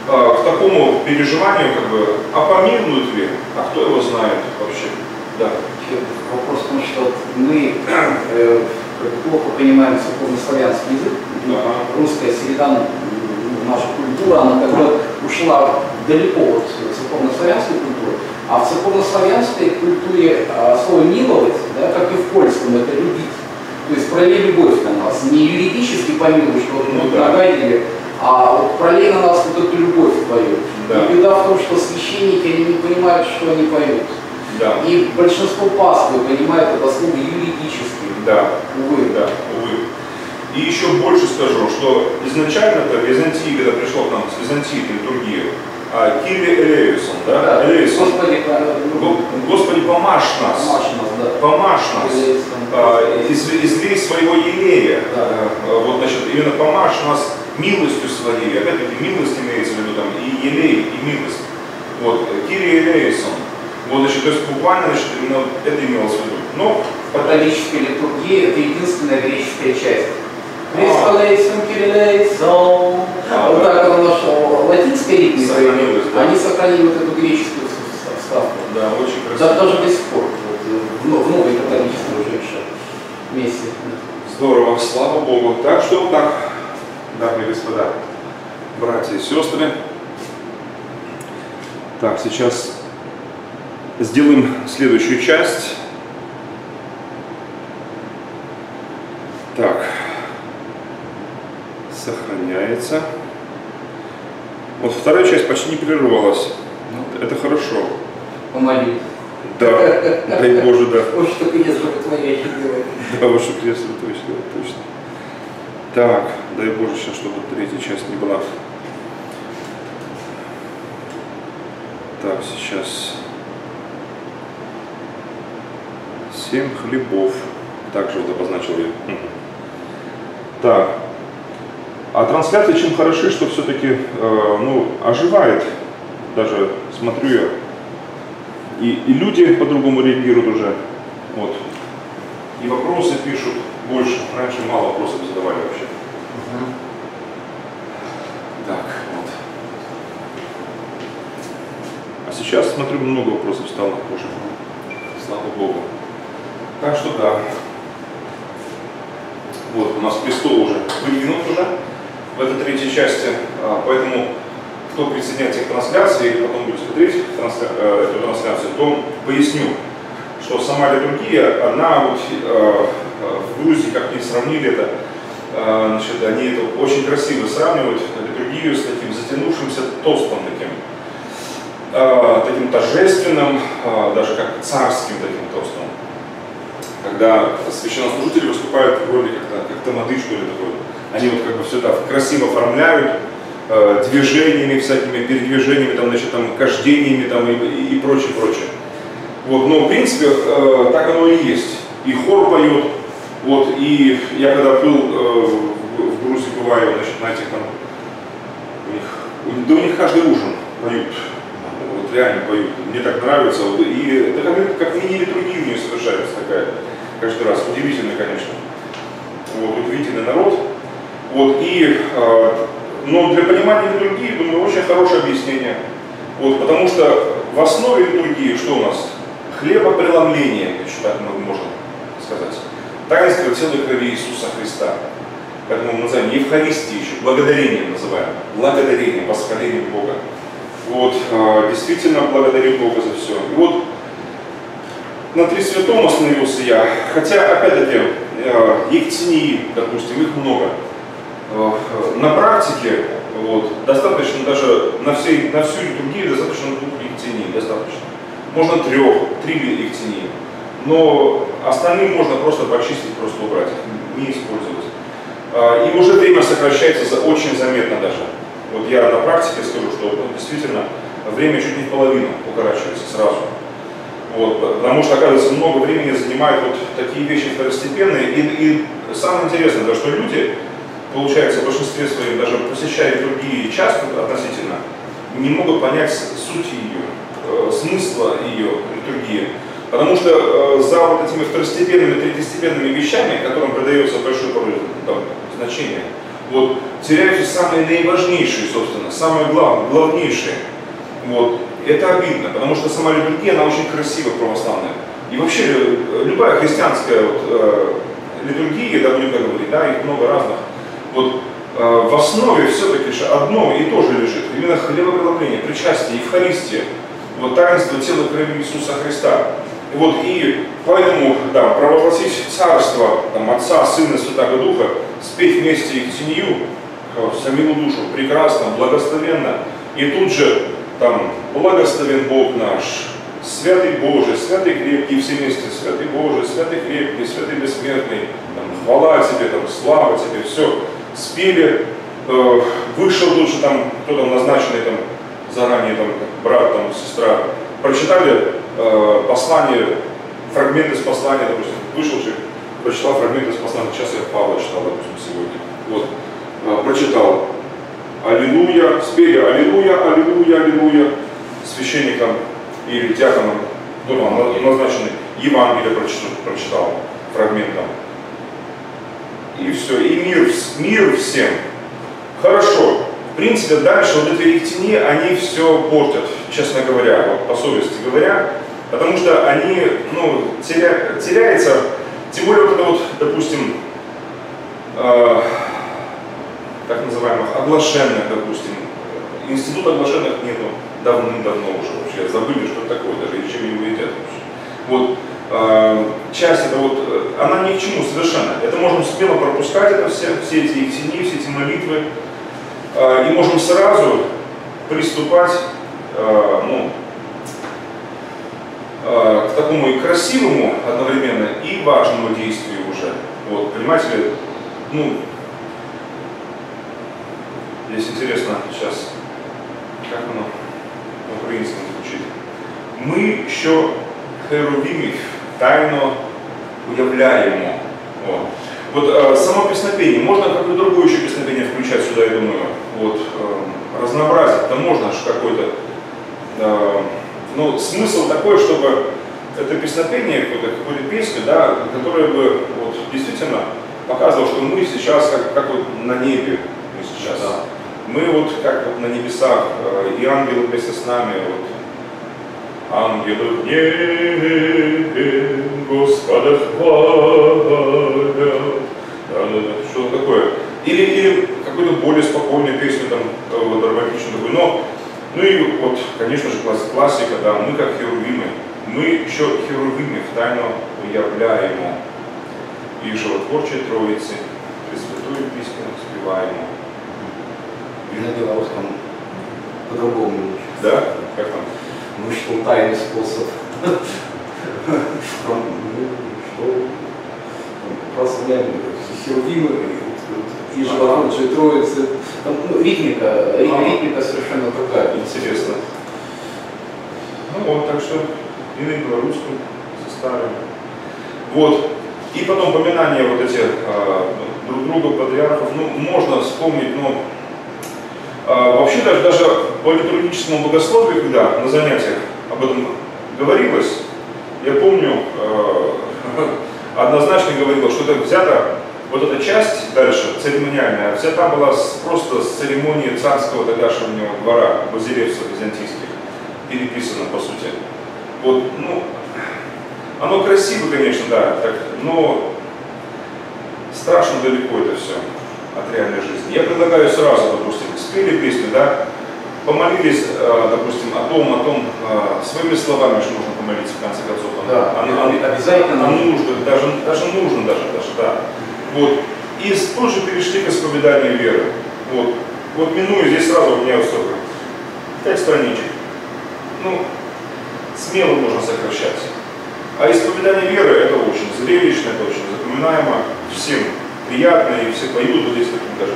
э, к такому переживанию, как бы, а помилуют ли, а кто его знает вообще? Да. Вопрос в том, что мы э, плохо понимаем церковно-славянский язык, да. русская среда, наша культура, она как бы ушла далеко от церковно-славянской культуры, а в церковно-славянской культуре а, слово «миловать», да, как и в польском, это «любить». То есть пролей любовь на нас. Не юридически помилуй, что вот ну, да. нагадили, а вот пролей на нас вот эту любовь твою. Да. И беда в том, что священники они не понимают, что они поют. Да. И большинство паствы понимает это слово юридически. Да. Увы. Да, увы. И еще больше скажу, что изначально-то Византия, когда пришло к нам с Византии литургия, а, Кири Элеюсон, да? да. Элеюсон. Господи, ну, Господи, помажь нас. Помажь нас, да. Помажь нас. А, из, излей своего елея. Да. А, вот, значит, именно помажь нас милостью своей. Опять-таки, милость имеется в виду там и елей, и милость. Вот, Кири Элеюсон. Вот, значит, то есть буквально, значит, именно это имелось в виду. Но католической литургии это единственная греческая часть. Крискалейсон, кириллейсон. А, Вот так. Латинской ритмикой. Сохранилось, да. Они сохранили вот эту греческую вс- вставку. Да, очень Да, красиво. даже до сих пор. Вот, в но- в новой католической уже еще вместе. Здорово, слава Богу. Так что вот так, дамы и господа, братья и сестры. Так, сейчас сделаем следующую часть. Так, сохраняется. Вот вторая часть почти не прерывалась. Ну, Это хорошо. помолись. Да, дай Боже, да. Ой, что крест животворящий делает. Да, ваше кресло точно, точно. Так, дай Боже, сейчас, чтобы третья часть не была. Так, сейчас. Семь хлебов. Также вот обозначил я. Так. А трансляции чем хороши, что все-таки ну, оживает. Даже смотрю я. И, и люди по-другому реагируют уже. Вот. И вопросы пишут больше. Раньше мало вопросов задавали вообще. Так, вот. А сейчас, смотрю, много вопросов стало уже. Слава Богу. Так что да. Вот, у нас престол уже выдвинут уже в этой третьей части. А, Поэтому, кто присоединяется к трансляции или потом будет смотреть трансля- э, эту трансляцию, то поясню, что сама литургия, она вот э, э, в Грузии, как ни сравнили это, э, значит, они это очень красиво сравнивают литургию с таким затянувшимся тостом таким, э, таким торжественным, даже как царским таким тостом. Когда священнослужители выступают вроде как, как тамадычку или такой, они вот как бы все это красиво оформляют, э, движениями всякими, передвижениями, там, значит, там, кождениями там, и, и, прочее, прочее. Вот, но в принципе э, так оно и есть. И хор поет, вот, и я когда был э, в, Грузии, бываю, значит, на этих там, у них, да у них каждый ужин поют, вот реально поют, мне так нравится, вот, и это как, как мини-литургия у них совершается такая, каждый раз, удивительно, конечно. Вот, удивительный народ. Вот, и, э, но для понимания литургии, думаю, очень хорошее объяснение. Вот, потому что в основе литургии что у нас? Хлебопреломление, если так мы можем сказать. Таинство целой крови Иисуса Христа. Поэтому мы называем Евхаристией еще, благодарением называем. Благодарение, восхваление Бога. Вот, э, действительно благодарю Бога за все. И вот на Три Святом остановился я. Хотя, опять-таки, э, Ектинии, допустим, их много. Э, На практике вот, достаточно даже на, всей, на всю литургию достаточно двух ектиней, достаточно. Можно трех, три ектинии. Но остальным можно просто почистить, просто убрать, не использовать. А, И уже время сокращается очень заметно даже. Вот я на практике скажу, что ну, действительно время чуть не в половину укорачивается сразу. Вот, потому что, оказывается, много времени занимают вот такие вещи второстепенные. И, и самое интересное, то, что люди, получается, в большинстве своем, даже посещая литургии часто относительно, не могут понять с- суть ее, э, смысла ее литургии. Потому что э, за вот этими второстепенными, третьестепенными вещами, которым придается большое там, значение, вот, теряются самые наиважнейшие, собственно, самые главные, главнейшие. Вот. Это обидно, потому что сама литургия, она очень красивая, православная. И вообще э, любая христианская вот, э, литургия, да, будем так говорить, да, их много разных, вот э, в основе все-таки же одно и то же лежит. Именно хлебопреломление, причастие, Евхаристия, вот таинство тела крови Иисуса Христа. И Вот, и поэтому, да, провозгласить царство там, Отца, Сына, Святого Духа, спеть вместе их тенью, э, самину душу, прекрасно, благословенно. И тут же там благословен Бог наш, святый Божий, святый крепкий, все вместе, святый Божий, святый крепкий, святый бессмертный, там, хвала тебе, там, слава тебе, все. Спели, э, вышел лучше там, кто там назначенный там заранее, там, брат, там, сестра, прочитали э, послание, фрагмент из послания, допустим, вышел человек, прочитал фрагмент из послания, сейчас я Павла читал, допустим, сегодня, вот, э, прочитал, Аллилуйя, спели Аллилуйя, Аллилуйя, Аллилуйя, священникам или диаконам, кто там на- назначенный, Евангелие прочитал, прочитал фрагментом. И все, и мир, мир всем. Хорошо. В принципе, дальше вот эти ректини, они все портят, честно говоря, вот по совести говоря, потому что они, ну, теря, теряется, тем более вот это вот, допустим, э, так называемых оглашенных, допустим, институт оглашенных нету давным-давно уже вообще, забыли, что такое, даже чем его едят вообще. Вот, э, часть это вот, она ни к чему совершенно. Это можем смело пропускать, это все, все эти их тени, все эти молитвы, э, и можем сразу приступать, э, ну, э, к такому и красивому одновременно, и важному действию уже. Вот, понимаете ну, здесь интересно сейчас, как оно по-українському звучить. Ми, що херовимів тайно уявляємо. О. Вот э, само песнопение, можно какое-то другое еще песнопение включать сюда, я думаю, вот, э, разнообразить, там можно же какой-то, э, ну, смысл такой, чтобы это песнопение, какой-то, какой-то песни, да, которая бы вот, действительно показывала, что мы сейчас как, как вот на небе, мы сейчас. Да. Мы вот как вот на небесах, э, и ангелы вместе с нами, вот, ангелы в небе, Господа хвалят. Да, да, да, что такое. Или, или какую-то более спокойную песню, там, э, вот, романтичную такую, но, ну и вот, конечно же, классика, да, мы как херувимы, мы еще херувимы в тайну уявляємо и животворчей Троицы, Пресвятую песню спеваємо. И на белорусском по-другому. Да? Как там? Мы что тайный способ. Что прославляем Херувимы и животворчей Троицы. Ну, ритмика, ритмика совершенно другая. Интересно. Ну вот, так что и на белорусском составе. Вот. И потом поминание вот этих э, друг друга патриархов, ну, можно вспомнить, но э, вообще даже, даже по литургическому богословию, когда на занятиях об этом говорилось, я помню, э, (laughs) однозначно говорила, что это взято, вот эта часть дальше, церемониальная, взята была просто с церемонии царского догашивания двора базилевцев византийских, переписано по сути. Вот, ну, оно красиво, конечно, да, так, но страшно далеко это все от реальной жизни. Я предлагаю сразу, допустим, спели песню, да, помолились, э, допустим, о том, о том, э, своими словами, что нужно помолиться в конце концов. Да, оно, оно, обязательно. Оно нужно, даже, даже нужно даже, даже, да. Вот. И тоже перешли к исповеданию веры. Вот. Вот минуя, здесь сразу у меня вот столько, пять страничек. Ну, смело можно сокращать. А исповедание веры это очень зрелищно, это очень запоминаемо, всем приятно, и все поют, вот здесь даже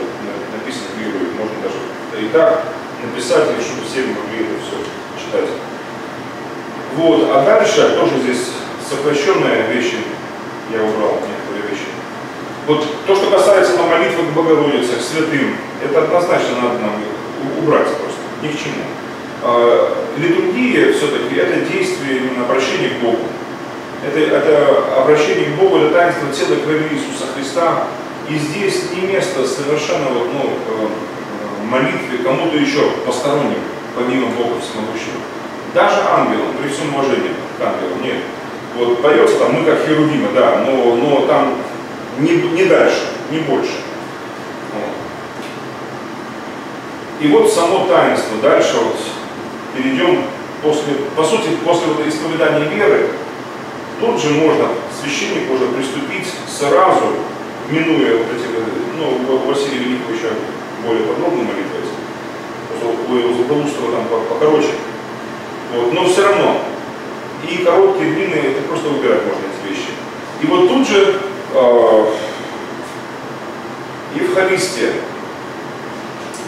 написано веруют, можно даже и так написать, чтобы все могли это все читать. Вот, а дальше тоже здесь сокращенные вещи я убрал, некоторые вещи. Вот то, что касается на молитвы к Богородице, к святым, это однозначно надо нам убрать просто, ни к чему. А, литургия все-таки это действие именно обращения к Богу. Это, это обращение к Богу, это таинство тела крови Иисуса Христа. И здесь не место совершенно вот, ну, э, молитве кому-то еще посторонним, помимо Бога всемогущего. Даже ангелам, при всем уважении к ангелам, нет. Вот поется там, мы как херувимы, да, но, но там не, не дальше, не больше. Вот. И вот само таинство, дальше вот перейдем, после, по сути, после вот исповедания веры, тут же можно, священник уже приступить сразу, минуя вот эти, ну, Василий Великого еще более подробно молитва. У Златоустова там покороче. Вот. Но все равно, и короткие, и длинные, это просто выбирать можно эти вещи. И вот тут же э, Евхаристия,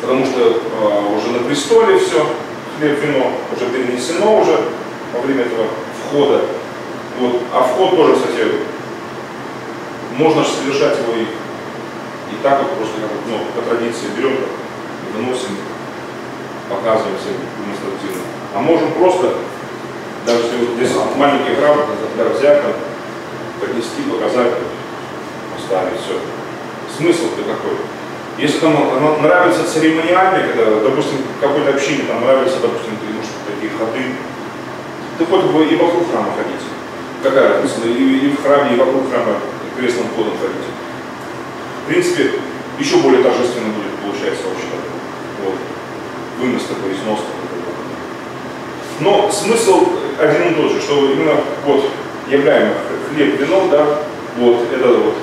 потому что э, уже на престоле все, хлеб, вино уже перенесено уже во время этого входа. Вот. А вход тоже, кстати, можно совершать его и и так вот просто как ну, по традиции берем, выносим, показываем всем демонстративно. А можем просто, даже если вот здесь маленький храм, да, взять, поднести, показать, поставить, все. Смысл-то какой? Если там нравится церемониальный, когда, допустим, какой-то общине там нравится, допустим, ты, может, такие ходы, ты хоть бы и вокруг храма ходить. Какая разница? И, и в храме, и вокруг храма крестным ходом ходить. В принципе, еще более торжественно будет, получается, вообще. Вот. Вынос такой, износ такой. Но смысл один и тот же, что именно вот являемый хлеб, вино, да, вот это вот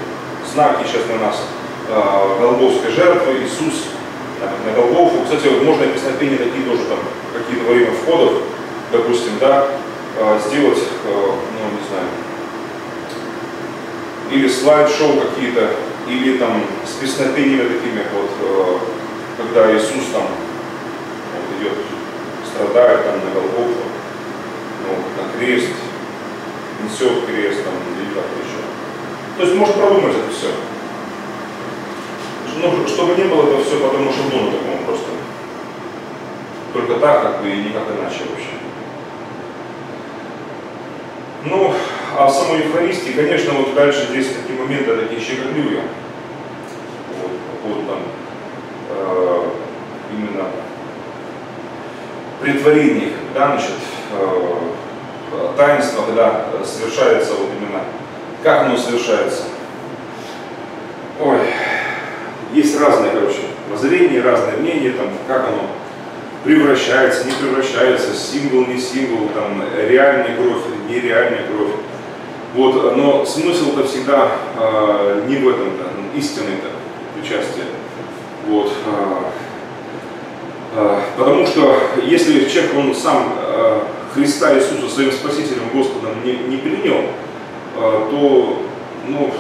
знаки сейчас на нас э, Голгофской жертвы, Иисус там, на Голгофу. Кстати, вот можно песнопения такие тоже там, какие-то во время входов, допустим, да, сделать, э, ну, не знаю, или слайд-шоу какие-то, или там с песнопениями такими, вот, э, когда Иисус там вот, идет, страдает там на Голгофу, ну, на крест, несет крест там, или как-то еще. То есть можно продумать это все. Ну, чтобы не было это все потому что шаблону такому просто. Только так, как бы, и никак иначе вообще. Ну, а в самой Евхаристии, конечно, вот дальше здесь такие моменты такие щекотливые. Вот, поводу там э, именно притворения, да, значит, э, таинство, когда совершается вот именно как оно совершается? Ой, есть разные, короче, воззрения, разные мнения, там, как оно превращается, не превращается, символ, не символ, там, реальная кровь, нереальная кровь. Вот, но смысл-то всегда э, не в этом-то, истинный-то причастие. Вот, э, э, потому что если человек, он сам э, Христа Иисуса своим Спасителем, Господом не, не принял, а, то ну,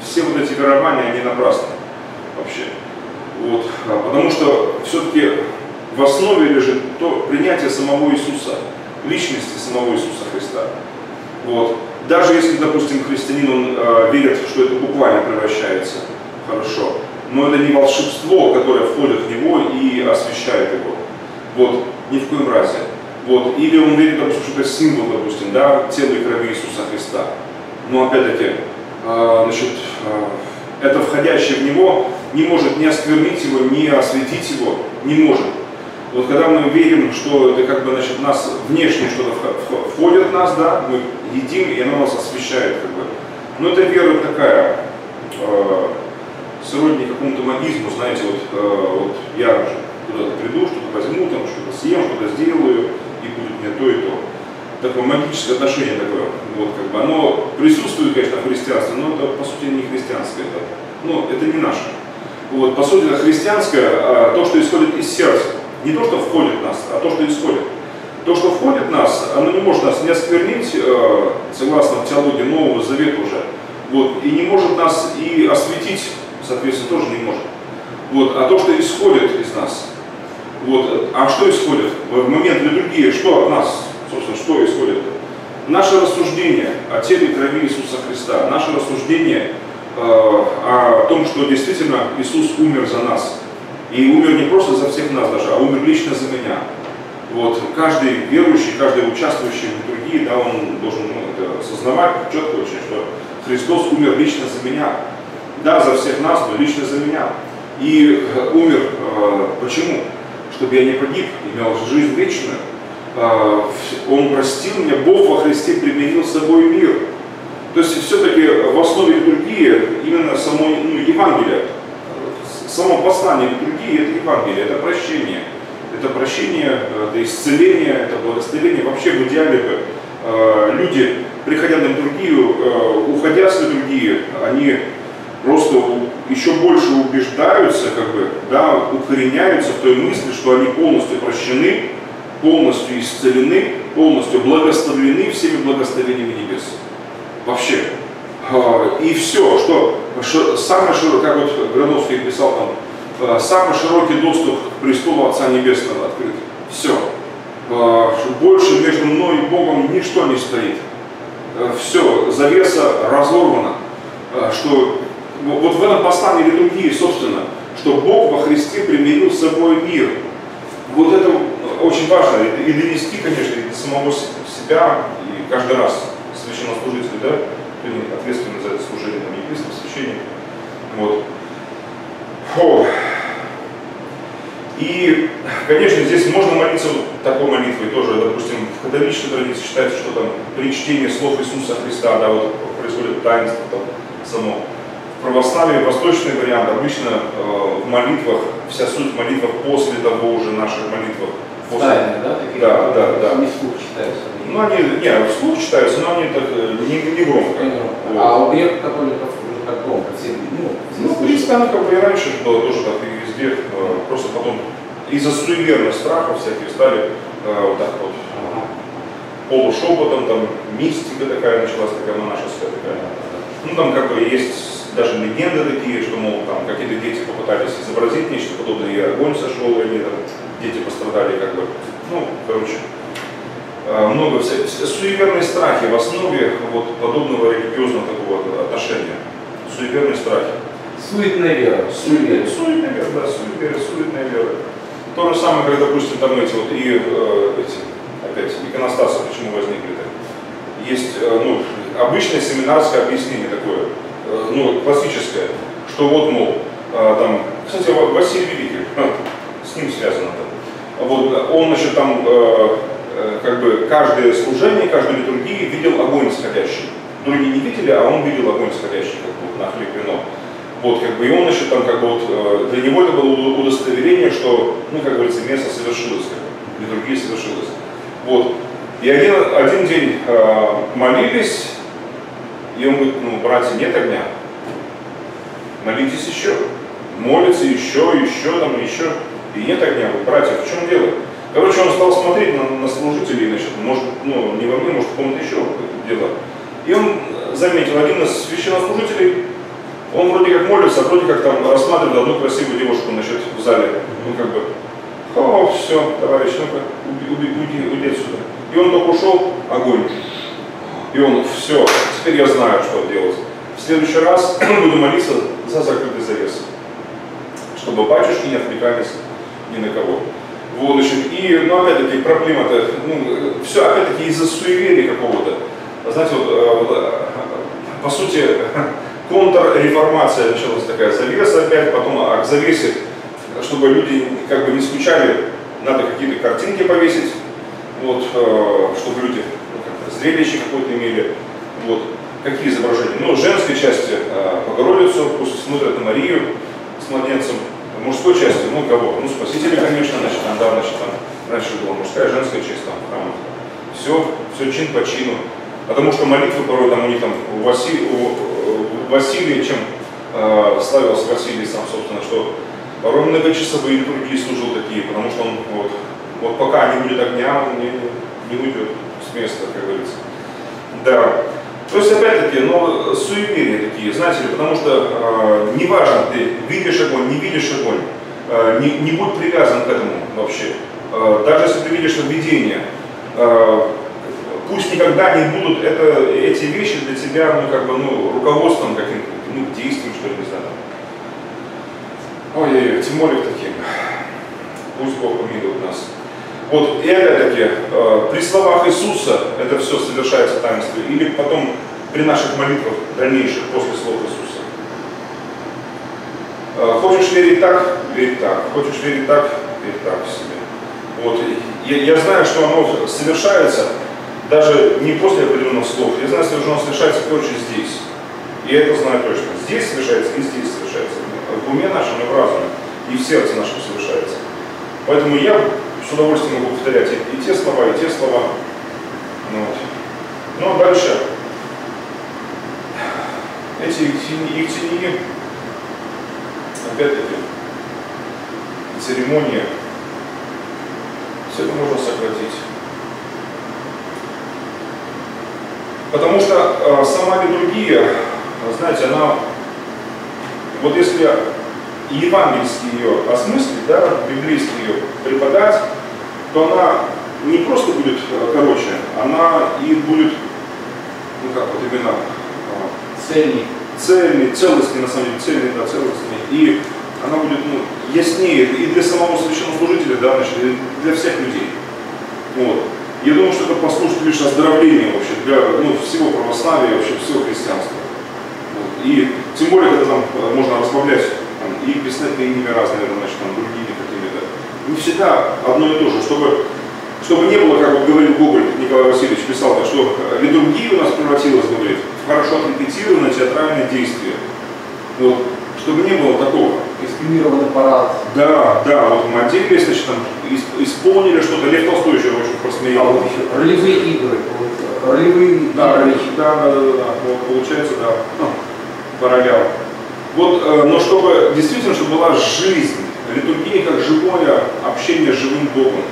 все вот эти верования, они напрасны вообще. Вот. Потому что все-таки в основе лежит то принятие самого Иисуса, личности самого Иисуса Христа. Вот. Даже если, допустим, христианин, он э, верит, что это буквально превращается, хорошо, но это не волшебство, которое входит в него и освещает его. Вот, ни в коем разе. Вот. Или он верит, допустим, что это символ, допустим, да, тела и крови Иисуса Христа. Но опять-таки, э, значит, э, это входящее в него не может ни осквернить его, ни осветить его, не может. Вот когда мы верим, что это как бы, значит, нас внешне что-то входит в нас, да, мы едим, и оно нас освещает, как бы. Но это вера такая, э, сродни какому-то магизму, знаете, вот, э, вот я куда-то приду, что-то возьму, там что-то съем, что-то сделаю, и будет мне то и то. Такое магическое отношение такое, вот как бы, оно присутствует, конечно, в христианстве, но это по сути не христианское, это, ну, это не наше. Вот, по сути, это христианское, а, то, что исходит из сердца, не то, что входит в нас, а то, что исходит. То, что входит в нас, оно не может нас не осквернить, э, согласно теологии Нового Завета уже, вот, и не может нас и осветить, соответственно, тоже не может. Вот, а то, что исходит из нас, вот. А что исходит? В момент литургии, что от нас, собственно, что исходит? Наше рассуждение о теле и крови Иисуса Христа, наше рассуждение э, о том, что действительно Иисус умер за нас. И умер не просто за всех нас даже, а умер лично за меня. Вот. Каждый верующий, каждый участвующий в литургии, да, он должен ну, это осознавать четко очень, что Христос умер лично за меня. Да, за всех нас, но лично за меня. И э, умер э, почему? чтобы я не погиб, имел жизнь вечную. А, он простил меня, Бог во Христе примирил с собой мир. То есть все-таки в основе литургии именно само ну, Евангелие, само послание литургии это Евангелие, это прощение. Это прощение, это исцеление, это благословение. Вообще в идеале бы а, люди, приходя на литургию, а, уходя с литургии, они просто еще больше убеждаются, как бы, да, укореняются в той мысли, что они полностью прощены, полностью исцелены, полностью благословлены всеми благословениями небес. Вообще. А, и все, что самый широкий, как вот Грановский писал там, а, самый широкий доступ к престолу Отца Небесного открыт. Все. А, больше между мной и Богом ничто не стоит. Все, завеса разорвана, что вот в этом послании литургии, собственно, что Бог во Христе примирил с собой мир. Вот это очень важно, и донести, конечно, и самого себя, и каждый раз священнослужитель, да, ответственный за это служение, там, епископ, священник, Вот. Фу. И, конечно, здесь можно молиться вот такой молитвой тоже, допустим, в католической традиции считается, что там при чтении слов Иисуса Христа, да, вот происходит таинство там само. В православии восточный вариант обычно э, в молитвах, вся суть в молитвах после того уже наших молитвах. Тайны, да? Такие, да, да, да. Не вслух читаются. Ну, они, не, вслух читаются, но они так э, не, не громко. Не громко. Вот. А у греков-католиков уже так громко. Все, ну, все Ну, слышат. христиан как бы и раньше было тоже так и везде, э, просто потом из-за суеверных страхов всяких стали э, вот так вот Ага. полушепотом, там мистика такая началась, такая монашеская такая. Ну там как бы есть даже легенды такие, что, мол, там какие-то дети попытались изобразить нечто подобное, и огонь сошел, и они там, дети пострадали как бы. Ну, короче, э, много вся- вся- суеверные страхи в основе вот подобного религиозного такого отношения. Суеверные страхи. Суетная вера. Суеверие, суетная вера, да, суеверие, суетная вера. То же самое, как, допустим, там эти вот и э, эти, опять, иконостасы, почему возникли-то. Есть, э, ну, обычное семинарское объяснение такое, э, ну, классическое, что вот, мол, э, там, кстати, Ва- Василий Великий, (laughs) с ним связано там. Вот, он, значит, там, э, э, как бы, каждое служение, каждую литургии видел огонь сходящий. Другие не видели, а он видел огонь сходящий, как бы, на хлеб вино. Вот, как бы, и он, значит, там, как бы, вот, э, для него это было уд- удостоверение, что, ну, как говорится, место совершилось, как бы, литургия совершилась. Вот. И один, один день э, молились, и он говорит, ну, братья, нет огня. Молитесь еще. Молятся еще, еще, там, еще. И нет огня. Говорит, братья, в чем дело? Короче, он стал смотреть на, на служителей, значит, может, ну, не во мне, может, в ком-то еще дело. И он заметил, один из священнослужителей, он вроде как молится, а вроде как там рассматривает одну красивую девушку, значит, в зале. Ну, как бы, о, все, товарищ, ну-ка, уйди, уйди, уйди отсюда. И он только ушел, огонь. И он, все, теперь я знаю, что делать. В следующий раз (clears throat) буду молиться за закрытый завес, чтобы батюшки не отвлекались ни на кого. Вот, значит, и, ну, опять-таки, проблема-то, ну, все, опять-таки, из-за суеверия какого-то. Знаете, вот, э, вот, э, по сути, (laughs) контрреформация началась такая, завеса опять, потом а к завесе, чтобы люди как бы не скучали, надо какие-то картинки повесить, вот, э, чтобы люди ну, зрелище какое-то имели. Вот. Какие изображения? Ну, женской части Богородицу, пусть смотрят на Марию с младенцем, мужской части, ну, кого? Ну, Спасителя, конечно, значит, там, да, значит, там, раньше была мужская, женская часть, там, храма. Все, все чин по чину. Потому что молитвы порой там у них там у, Васи- у- у Василия, чем э, славился Василий сам, собственно, что порой многочасовые литургии служил такие, потому что он вот, вот пока не будет огня, он не, не уйдет с места, как говорится. Да. То есть, опять-таки, ну, суеверия такие, знаете ли, потому что э, неважно, ты видишь огонь, не видишь огонь, э, не, не будь привязан к этому вообще. Э, даже если ты видишь видение, э, пусть никогда не будут это, эти вещи для тебя, ну, как бы, ну, руководством каким-то, ну, действием, что ли, не знаю. Ой, тем более таким. Пусть Бог помилует нас. Вот, и опять-таки, э, при словах Иисуса это все совершается в таинстве, или потом при наших молитвах дальнейших после слов Иисуса. Э, хочешь верить так, верь так. Хочешь верить так, верь так в себе. Вот, я, я знаю, что оно совершается даже не после определенных слов. Я знаю, что оно совершается, короче, здесь. И это знаю точно. Здесь совершается и здесь совершается. В уме нашем и в разуме, и в сердце нашем совершается. Поэтому я с удовольствием могу повторять и, те слова, и те слова. Ну, вот. Ну а дальше эти ектинии, опять-таки, церемонии, все это можно сократить. Потому что э, сама литургия, знаете, она, вот если евангельски ее осмыслить, да, библейски ее преподать, то она не просто будет э, короче, она и будет, ну как вот именно, э, Цельник. цельный, целостный, на самом деле, цельный, да, целостный. И она будет ну, яснее и для самого священнослужителя, да, значит, и для всех людей. Вот. Я думаю, что это послужит лишь оздоровлением вообще для ну, всего православия, вообще всего христианства. И тем более, когда там э, можно разбавлять и песнетные имя разные, значит, там, другими какими-то. Не всегда одно и то же, чтобы, чтобы не было, как вот говорил Гоголь, Николай Васильевич писал, так, что литургия у нас превратилась, говорит, в хорошо отрепетированное театральное действие. Вот, чтобы не было такого. Экспримированный парад. Да, да, вот мы отделились, значит, там, исполнили что-то. Лев Толстой еще очень просмеял. А вот еще ролевые игры. Ролевые да, игры. Да, да, да, да, да. Вот, получается, да, ну, параллел. Вот, э, но чтобы, действительно, чтобы была жизнь, литургия как живое общение с живым Богом.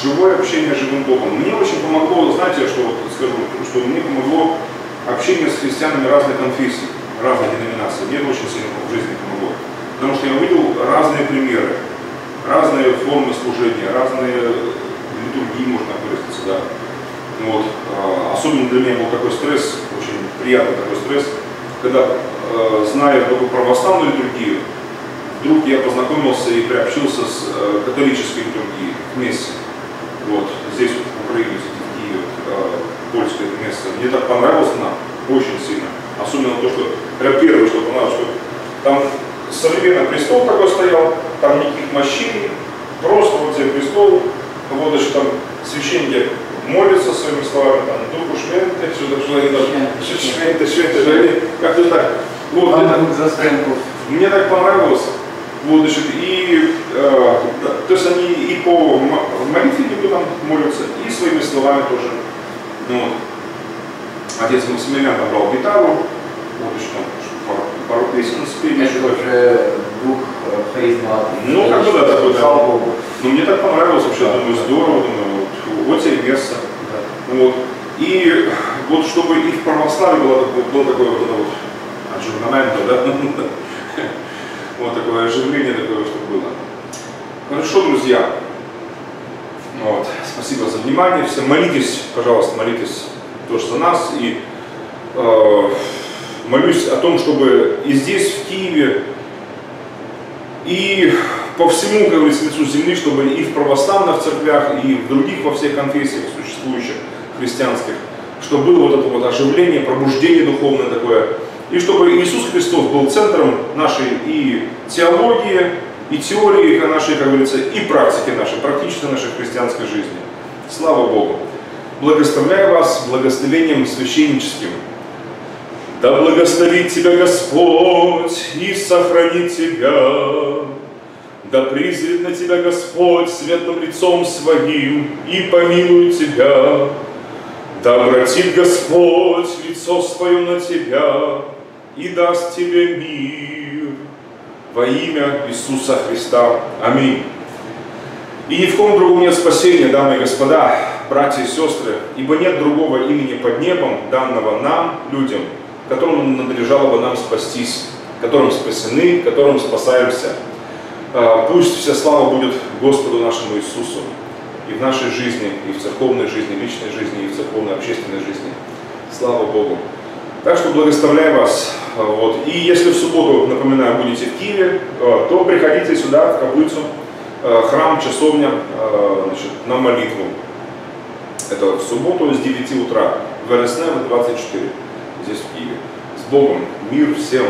Живое общение с живым Богом. Мне очень помогло, знаете, что вот скажу, что мне помогло общение с христианами разных конфессий, разных деноминаций. Мне это очень сильно в жизни помогло. Потому что я увидел разные примеры, разные формы служения, разные литургии, можно выразиться, да. Вот. А, особенно для меня был такой стресс, очень приятный такой стресс, когда, э, зная только православную литургию, вдруг я познакомился и приобщился с э, католической литургией вместе. Вот, здесь вот в Украине, в Киеве, вот, польское место. Мне так понравилось она очень сильно. Особенно то, что, прям первое, что понравилось, что там современный престол такой стоял, там никаких мощей, просто вот тебе престол, вот еще там священники молятся своими словами, там, духу шменты, что-то, что-то, шменты, как-то так. Вот, это, мне так понравилось. Вот, значит, и, э, то есть они и по молитве там молятся, и своими словами тоже. Ну, вот. Отец Максимилиан набрал гитару, вот еще там пару, пару песен спели. Это уже дух харизма. Ну, как бы да, такой, да. Ну, мне так понравилось вообще, думаю, здорово, думаю, тебе место. Да. Вот. И вот чтобы и в православии было, было такое вот это вот аджурнамента, да, (laughs) вот такое оживление такое, чтобы было. Хорошо, друзья. Вот. Спасибо за внимание. Все молитесь, пожалуйста, молитесь тоже за нас. И э, молюсь о том, чтобы и здесь, в Киеве, и по всему, как говорится, лицу земли, чтобы и в православных церквях, и в других, во всех конфессиях существующих, христианских, чтобы было вот это вот оживление, пробуждение духовное такое, и чтобы Иисус Христос был центром нашей и теологии, и теории нашей, как говорится, и практики нашей, практической нашей христианской жизни. Слава Богу! Благословляю вас благословением священническим. Да благословит тебя Господь и сохранит тебя. Да призрит на тебя Господь светлым лицом своим и помилует тебя. Да обратит Господь лицо свое на тебя и даст тебе мир во имя Иисуса Христа. Аминь. И ни в ком другом нет спасения, дамы и господа, братья и сестры, ибо нет другого имени под небом, данного нам, людям, которому надлежало бы нам спастись, которым спасены, которым спасаемся. А, пусть вся слава будет Господу нашему Иисусу и в нашей жизни, и в церковной жизни, личной жизни, и в церковной общественной жизни. Слава Богу. Так что благословляю вас. А, вот. И если в субботу, напоминаю, будете в Киеве, а, то приходите сюда, в Каплицу, храм, часовня, значит, на молитву. Это в субботу с 9 утра в РСН 24, здесь в Киеве. С Богом, мир всем.